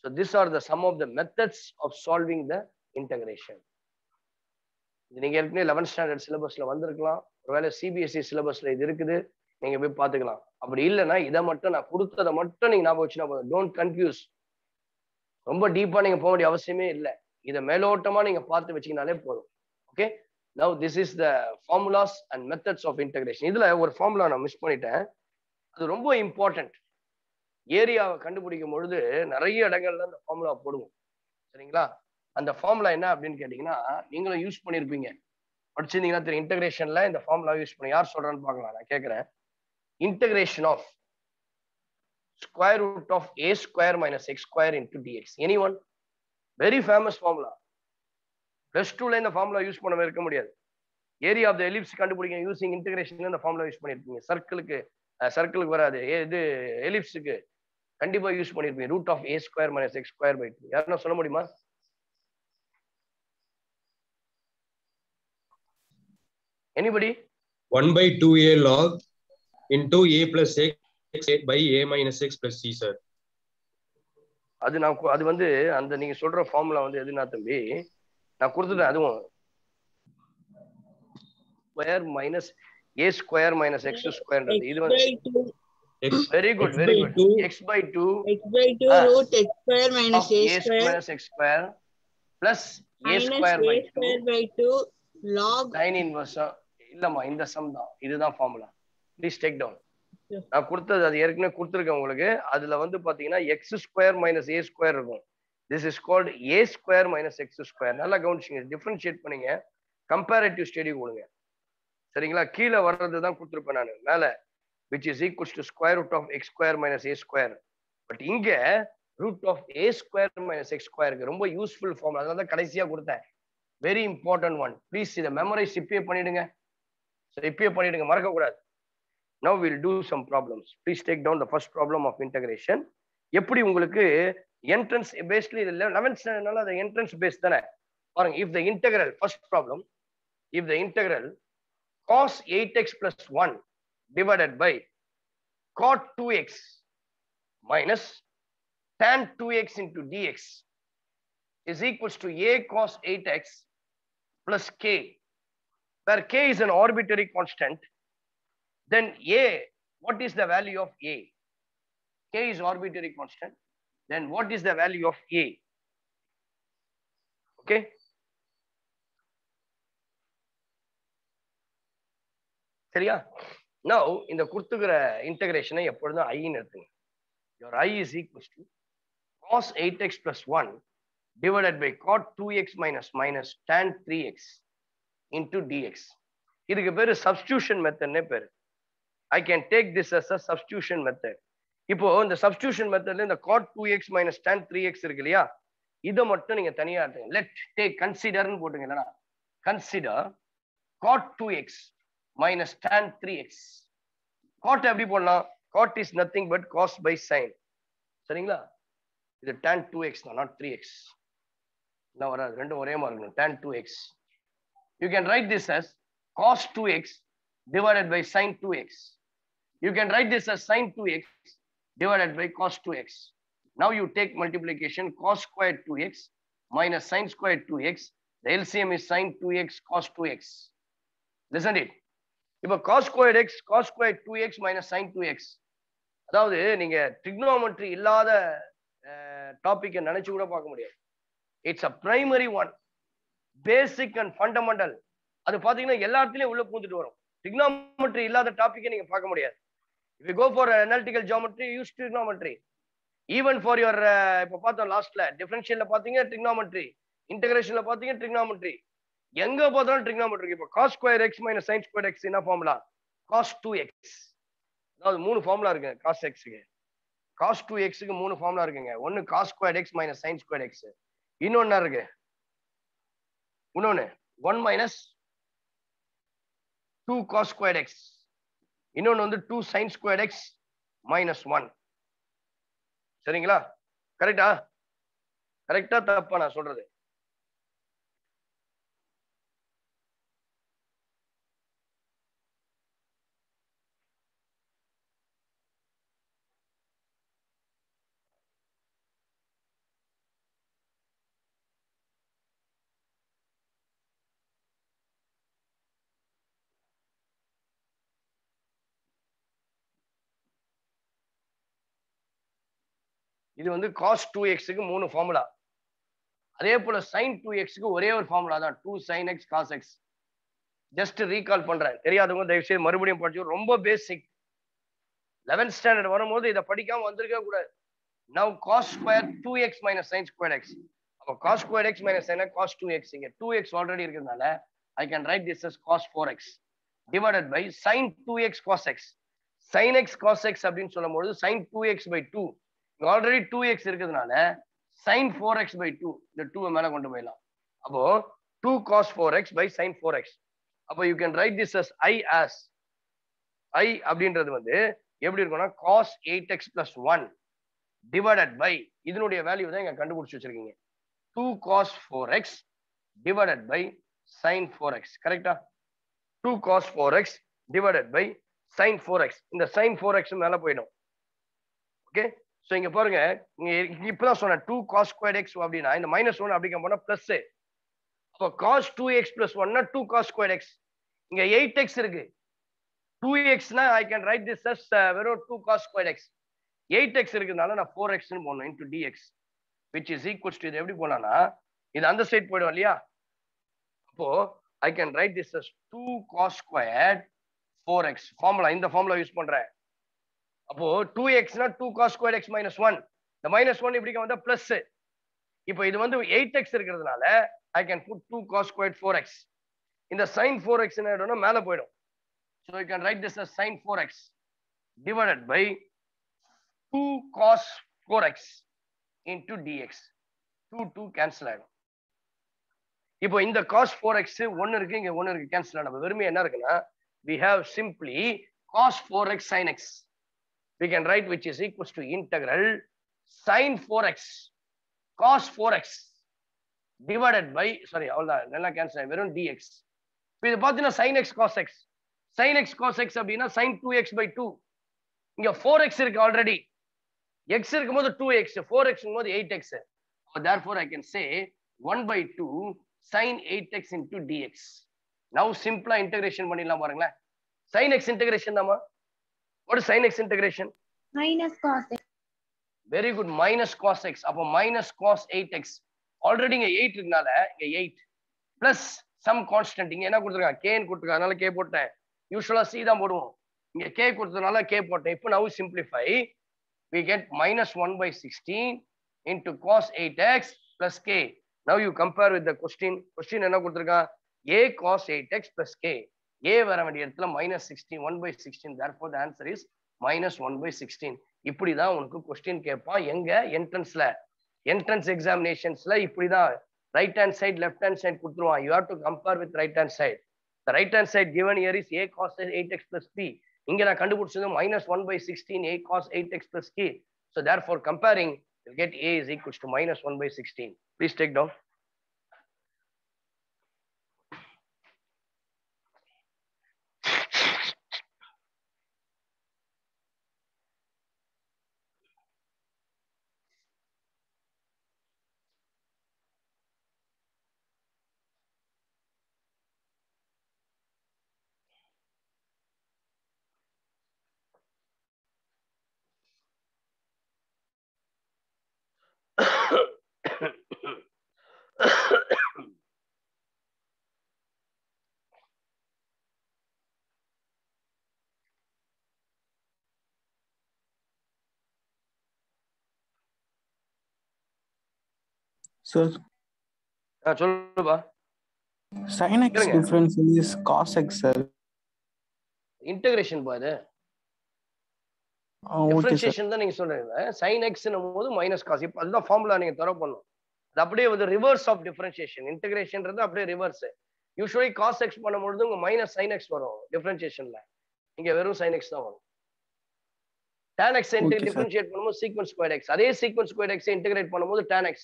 So this are the some of the methods of solving the integration இது நீங்க ஏற்கனவே லெவன்த் ஸ்டாண்டர்ட் சிலபஸ்ல வந்திருக்கலாம். ஒருவேளை சிபிஎஸ்சி சிலபஸ்ல இது இருக்குது நீங்க போய் பாத்துக்கலாம் அப்படி இல்லைன்னா இதை மட்டும் நான் கொடுத்ததை மட்டும் நீங்க ஞாபகம் வச்சுனா போதும். டோன்ட் கன்ஃபியூஸ் ரொம்ப டீப்பா நீங்க போக வேண்டிய அவசியமே இல்லை. இதை மேலோட்டமா நீங்க பார்த்து வச்சீங்கனாலே போதும். Okay now this is the formulas and methods of integration இதுல ஒரு ஃபார்முலா நான் மிஸ் பண்ணிட்டேன். அது ரொம்ப இம்பார்ட்டன்ட் ஏரியாவை கண்டுபிடிக்கும் பொழுது நிறைய இடங்கள்ல அந்த ஃபார்முலா போடுவோம். சரிங்களா? அந்த ஃபார்முலா என்ன அப்படின்னு கேட்டீங்கன்னா நீங்களும் யூஸ் பண்ணியிருப்பீங்க படிச்சிருந்தீங்கன்னா தெரியும். இன்டகிரேஷன்ல இந்த ஃபார்முலா யூஸ் பண்ணி யார் சொல்றான்னு பார்க்கலாம். நான் கேட்குறேன். Integration of square root of A square minus X square into dx any one very famous formula plus டூல இந்த ஃபார்முலா யூஸ் பண்ண இருக்க முடியாது. ஏரியா ஆஃப் த எலிப்ஸ் கண்டுபிடிக்க யூசிங் இன்டகிரேஷன் இந்த ஃபார்முலா யூஸ் பண்ணியிருப்பீங்க சர்க்கிளுக்கு சர்க்கிளுக்கு வராது. இது எலிப்ஸுக்கு கண்டிப்பா யூஸ் பண்ணிருப்பீங்க. Root of A square minus X square by two. யாருன்னா சொல்ல முடியுமா? Anybody 1 by 2a log into a plus x by a minus x plus c, sir. அது நான் அது வந்து அந்த நீங்க சொல்ற ஃபார்முலா வந்து எதுனா தம்பி நான் கொடுத்துட்டேன் அதுவும். Square minus A square minus X ஸ்கொயர்ன்றது இது வந்து X, very good x very by good 2 X by two x by 2 Ah. root x square minus a a square. x square plus a square a by 2 square by 2 log sin inverse. இல்லம்மா இந்த sum தான். இதுதான் formula please take down. நான் கொடுத்தது அது ஏற்கனவே கொடுத்துருக்கேன் உங்களுக்கு. அதுல வந்து பாத்தீங்கன்னா X square minus A square இருக்கும். This is called A square minus X square நல்லா கவனிச்சிங்க டிஃபரன்ஷியேட் பண்ணீங்க. கம்பேரட்டிவ் ஸ்டடி கொடுங்க. சரிங்களா? கீழே வர்றது தான் கொடுத்துருப்பேன் நான். மேல. Which is equal to square root of X square minus A square but இங்க root of A square minus X ஸ்கொயருக்கு ரொம்ப யூஸ்ஃபுல் ஃபார்ம் அதனால தான் கடைசியா கொடுத்தேன். வெரி இம்பார்ட்டன்ட் ஒன் ப்ளீஸ் இதை மெமரைஸ் இப்பயே பண்ணிடுங்க. ஸோ இப்பயே பண்ணிடுங்க. மறக்கக்கூடாது. Now will do some problems please take down the first problem of integration எப்படி உங்களுக்கு என்ட்ரன்ஸ் பேஸ்ட்லி இல்லை லெவன்த் ஸ்டாண்டர்ட்னால அது என்ட்ரன்ஸ் பேஸ் தானே? பாருங்க if the integral first problem if the integral cos eight X plus one divided by cot 2x minus tan 2x into dx is equals to a cos 8x plus k, where k is an arbitrary constant, then a, what is the value of a? k is arbitrary constant, then what is the value of a? Okay. சரியா now இந்த கொடுத்துக்கிற இன்டகிரேஷனை எப்பொழுதும் ஐன்னு எடுத்துங்க your I is equals to cos eight X plus one divided by cot two X minus minus tan three X into dx இதுக்கு பேர் substitution மெத்தட்னே பேர் I can take this as a substitution method இப்போ இந்த substitution மெத்தட்ல இந்த cot two X minus tan three X இருக்கு இல்லையா இதை மட்டும் நீங்க தனியா எடுத்துங்க லெட் டேக் கன்சிடர்னு போட்டுங்க இல்லைனா consider cot two X 2x minus tan 3x cot எப்படி போடலாம் cot is nothing but cos by sin சரிங்களா இது tan 2x தான் not 3x என்ன வராது ரெண்டும் ஒரே மாதிரி இருக்கணும் tan 2x you can write this as cos 2x divided by sin 2x you can write this as sin 2x divided by cos 2x now you take multiplication cos squared 2x minus sin squared 2x the LCM is sin 2x cos 2x listen it இப்போ cos squared X cos squared two X minus sine two X அதாவது நீங்கள் trigonometry இல்லாத டாபிக்கை நினச்சி கூட பார்க்க முடியாது. It's a primary one basic and fundamental அது பார்த்தீங்கன்னா எல்லாத்துலேயும் உள்ளே பூந்துட்டு வரும். ட்ரிக்னோமெட்ரி இல்லாத டாப்பிக்கை நீங்கள் பார்க்க முடியாது. If go for analytical geometry use trigonometry even for your இப்போ பார்த்தோம் லாஸ்ட்ல டிஃபரன்ஷியல்ல பார்த்தீங்கன்னா ட்ரிக்னோமெட்ரி இன்டகிரேஷனில் பார்த்தீங்கன்னா ட்ரிக்னாமெட்ரி எங்க பார்த்தாலும் ட்ரிக்னாமெட்ரி இப்போ cos square X minus sine square X என்ன ஃபார்முலா காஸ் டூ எக்ஸ் அதாவது மூணு ஃபார்முலா இருக்குங்க காஸ் எக்ஸுக்கு காஸ் டூ எக்ஸுக்கு மூணு ஃபார்முலா இருக்குங்க. ஒன்னு cos square X minus sine square X இன்னொன்னு இருக்கு? இன்னொன்னு one minus two cos square X இன்னொன்னு வந்து two sine square X minus one சரிங்களா? கரெக்டா கரெக்டா தப்பா நான் சொல்றது. இது வந்து காஸ் டூ எக்ஸுக்கு மூணு ஃபார்முலா அதே போல சைன் டூ எக்ஸுக்கு ஒரே ஒரு ஃபார்முலா தான். Two sine X cos X just recall பண்றேன். தெரியாதவங்க தயவு செய்து மறுபடியும் படிச்சு ரொம்ப பேசிக் லெவன்த் ஸ்டாண்டர்ட் வரும்போது இதை படிக்காம வந்திருக்க கூடாது. Now cos square two X minus sine square X அப்போ cos square X minus sine cos two X இங்கே டூ எக்ஸ் ஆல்ரெடி இருக்கிறதுனால I can write this is cos four X divided by sine two X cos X sine X cos X அப்படின்னு சொல்லும்போது sine two X by two already two X இருக்கிறதுனால sine four X by two இந்த two மேலே கொண்டு போயிடலாம். அப்போ two cos four X by sine four X அப்போ you can write this as I as I அப்படின்றது வந்து எப்படி இருக்கும்னா cos eight X plus one divided by இதனுடைய வேல்யூ தான் இங்க கண்டுபிடிச்சு வச்சிருக்கீங்க. Two cos four X divided by sine four X கரெக்டா two cos four X divided by sine four X இந்த சைன் ஃபோர் எக்ஸ் மேலே போயிடும். ஓகே ஸோ இங்க பாருங்க இங்க இப்போ இப்பதான் சொன்னேன் டூ காஸ் ஸ்கொயர் எக்ஸ் அப்படின்னா இந்த மைனஸ் ஒன் அப்படிங்க போனா பிளஸ் அப்போ காஸ் டூ எக்ஸ் பிளஸ் ஒன்னா டூ காஸ் ஸ்கொயர் எக்ஸ் இங்க எயிட் எக்ஸ் இருக்கு. Two எக்ஸ்னா I can write this as வெறும் two cos square X eight X இருக்கிறதுனால நான் ஃபோர் எக்ஸ்னு போடணும் into dx which is equals to இது எப்படி போனானா இது அந்த சைட் போயிடும் இல்லையா? அப்போ I can write this as two cos square four X formula இந்த ஃபார்முலா யூஸ் பண்றேன். அப்போ two எக்ஸ்னா two cos square X minus one இந்த மைனஸ் ஒன் இப்படி வந்தா பிளஸ் இப்போ இது வந்து எயிட் எக்ஸ் இருக்கிறதுனால I can put two cos square four X இந்த சைன் ஃபோர் எக்ஸ் என்ன ஆயிடும்னா மேலே போயிடும். So you can write this sine four X divided by two cos four X into dx two two cancel ஆகிடும் இப்போ இந்த cos four x ஒன்னு இருக்கு இங்க ஒன்னு இருக்கு கேன்சல் ஆகும் வெறுமை என்ன இருக்குன்னா we have simply cos four X sine X we can write which is equals to integral sin 4x cos 4x divided by sorry அவ்வளவுதான். நல்லா கேன்சல் வெறும் dx. இப்போ இது பார்த்தீங்கன்னா sin x cos x. Sine X cos X அப்படின்னா sine two X by two இங்க four X இருக்கு already X இருக்கும்போது டூ எக்ஸ் ஃபோர் எக்ஸ் போது eight X there four I can say one by two sine eight X into dx சிம்பிளா integration பண்ணிடலாம் பாருங்களேன். Sine X integration தாமா ஒரு sine X integration minus cos very good minus cos X அப்போ minus cos eight X already இங்க eight இருக்கனால இங்க eight plus some constant இங்க என்ன கொடுத்துருக்காங்க? கேன்னு கொடுத்துருக்காங்க. அதனால கே போட்டேன். யூஸ்வலா சி தான் போடுவோம். இங்க கே கொடுத்ததுனால கே போட்டேன். இப்போ now simplify we get minus 1 by 16 into cos 8x plus k. Now you compare with the question. Question என்ன கொடுத்திருக்கான்? A cos 8x plus k. A வர வேண்டிய இடத்துல minus sixteen one by sixteen therefore the answer is minus one by sixteen இப்படி தான் உனக்கு question கேட்பான் எங்க என்ட்ரன்ஸ்ல என்ட்ரன்ஸ் எக்ஸாமினேஷன்ஸ்ல இப்படிதான் right hand side left hand side கொடுத்துருவான் you have to compare with right hand side the right hand side given here is A cos eight X plus B இங்க நான் கண்டுபிடிச்சது minus one by sixteen A cos eight X plus K so therefore comparing get A is equals to minus one by sixteen please take down ஆ, சொல்லுப்பா. sin x difference is cos x. Integration sir. Differentiation தான் நீங்க சொல்றீங்க. X போது minus cos இப்போ அதுதான் formula நீங்க தர பண்ணும் அது அப்படியே வந்து ரிவர்ஸ் ஆஃப் டிஃபரன்சியேஷன் இன்டகிரேஷன்ன்றது அப்படியே ரிவர்ஸ் யூஸ்வலி காஸ் எக்ஸ் பண்ணும்பொழுது உங்க மைனஸ் சைன் எக்ஸ் வரும் டிஃபரன்சியேஷன்ல இங்க வெறும் சைன் எக்ஸ் தான் வரும். x Okay, sir. டிஃபரன்ஷியேட் பண்ணும்போது சீக்வன்ஸ் ஸ்கொயர் எக்ஸ் அதே சீக்வன்ஸ் ஸ்கொயர் எக்ஸ் இன்டகிரேட் பண்ணும்போது x.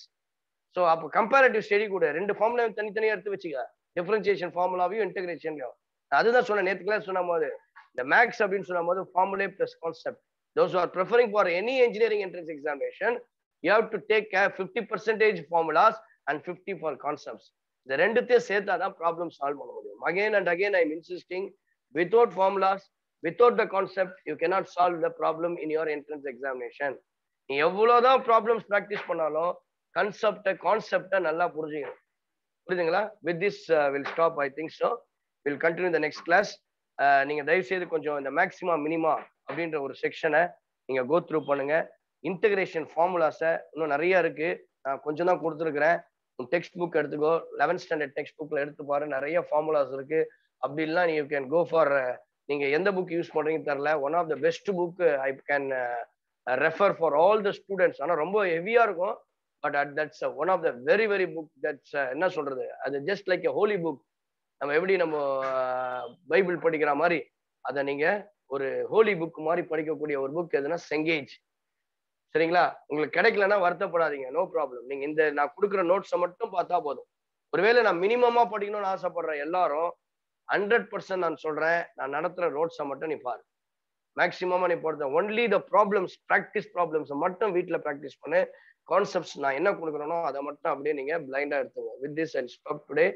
ஸோ அப்போ கம்பேரட்டிவ் ஸ்டடி கூட ரெண்டு ஃபார்முலாவும் தனித்தனியாக எடுத்து வச்சுக்க. டிஃபரன்சியேஷன் ஃபார்முலாவையும் இன்டெகிரேஷன்லையும் அதுதான் சொன்னேன் நேற்று கிளாஸ் சொன்ன போது இந்த மேக்ஸ் அப்படின்னு சொன்ன போது formulae plus concept those are preferring for any engineering entrance examination you have to take fifty percentage formulas and fifty for concepts இந்த ரெண்டுத்தையும் சேர்த்தா தான் ப்ராப்ளம் சால்வ் பண்ண முடியும். Again and again I'm insisting without formulas without the concept you cannot solve the problem in your entrance examination நீ எவ்வளோதான் problems practice பண்ணாலும் கன்செப்டை கான்செப்டை நல்லா புரிஞ்சுக்கணும். புரியுதுங்களா? With this will stop I think so will continue the next class நீங்கள் தயவு செய்து கொஞ்சம் இந்த மேக்ஸிமா மினிமா அப்படின்ற ஒரு செக்ஷனை நீங்கள் கோ த்ரூ பண்ணுங்க. இன்டகிரேஷன் ஃபார்முலாஸை இன்னும் நிறைய இருக்கு. நான் கொஞ்சம் தான் கொடுத்துருக்குறேன். உன் டெக்ஸ்ட் புக் எடுத்துக்கோ. லெவன்த் ஸ்டாண்டர்ட் டெக்ஸ்ட் புக்கில் எடுத்து பாரு. நிறைய ஃபார்முலாஸ் இருக்கு. அப்படின்லாம் நீ you can go for uh, நீங்கள் எந்த புக் யூஸ் பண்ணுறீங்கன்னு தெரில one of the best book I can refer for all the students ஆனால் ரொம்ப ஹெவியாக இருக்கும். But at that's one of the very very book that's என்ன சொல்றது? அது just like a holy book நம்ம எப்படி நம்ம uh, பைபிள் படிக்கிற மாதிரி அதை நீங்க ஒரு ஹோலி புக் மாதிரி படிக்கக்கூடிய ஒரு புக் எதுனா செங்கேஜ் சரிங்களா? உங்களுக்கு கிடைக்கலன்னா வருத்தப்படாதீங்க. நோ ப்ராப்ளம் நீங்க இந்த நான் கொடுக்குற நோட்ஸை மட்டும் பார்த்தா போதும். ஒருவேளை நான் மினிமமா படிக்கணும்னு ஆசைப்படுறேன் எல்லாரும் ஹண்ட்ரட் பர்சன்ட் நான் சொல்றேன். நான் நடத்துற ரோட்ஸை மட்டும் நீ பாரு. மேக்சிமமா நீ போடுற only the problems practice problems மட்டும் வீட்டில் ப்ராக்டிஸ் பண்ணு. கான்செப்ட்ஸ் நான் என்ன கொடுக்குறேனோ அதை மட்டும் அப்படியே நீங்க பிளைண்டா எடுத்துங்க. With this and stop today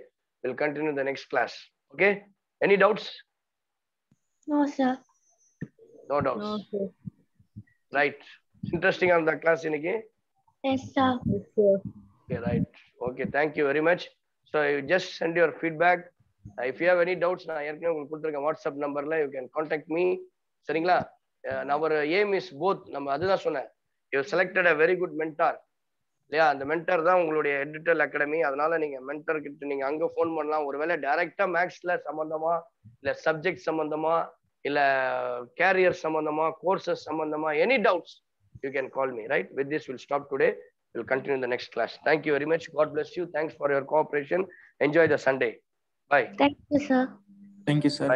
will continue the next class okay any doubts No, sir. No doubts. Right இன்ட்ரெஸ்டிங்கா இருந்த கிளாஸ் இன்னைக்கு. Okay, right. Okay, thank you very much. So you just send your feedback. Uh, if you have any doubts, நான் ஏற்கனவே உங்களுக்கு கொடுத்துருக்கேன் WhatsApp நம்பர்ல you can contact me சரிங்களா? அவர் ஏம் is both நம்ம அதுதான் சொன்னேன். You selected a very good mentor இல்லையா அந்த மென்டர் தான் உங்களுடைய எடிட்டல் அகாடமி அதனால நீங்க மென்டர் கிட்ட நீங்க அங்க ஃபோன் பண்ணலாம் ஒருவேளை டைரக்டா மேக்ஸ்ல சம்பந்தமா இல்ல சப்ஜெக்ட் சம்பந்தமா இல்ல கேரியர் சம்பந்தமா கோர்சஸ் சம்பந்தமா any doubts you can call me right with this will stop today We'll continue in the next class. Thank you very much. God bless you. Thanks for your cooperation. Enjoy the Sunday. Bye. Thank you, sir. Thank you, sir.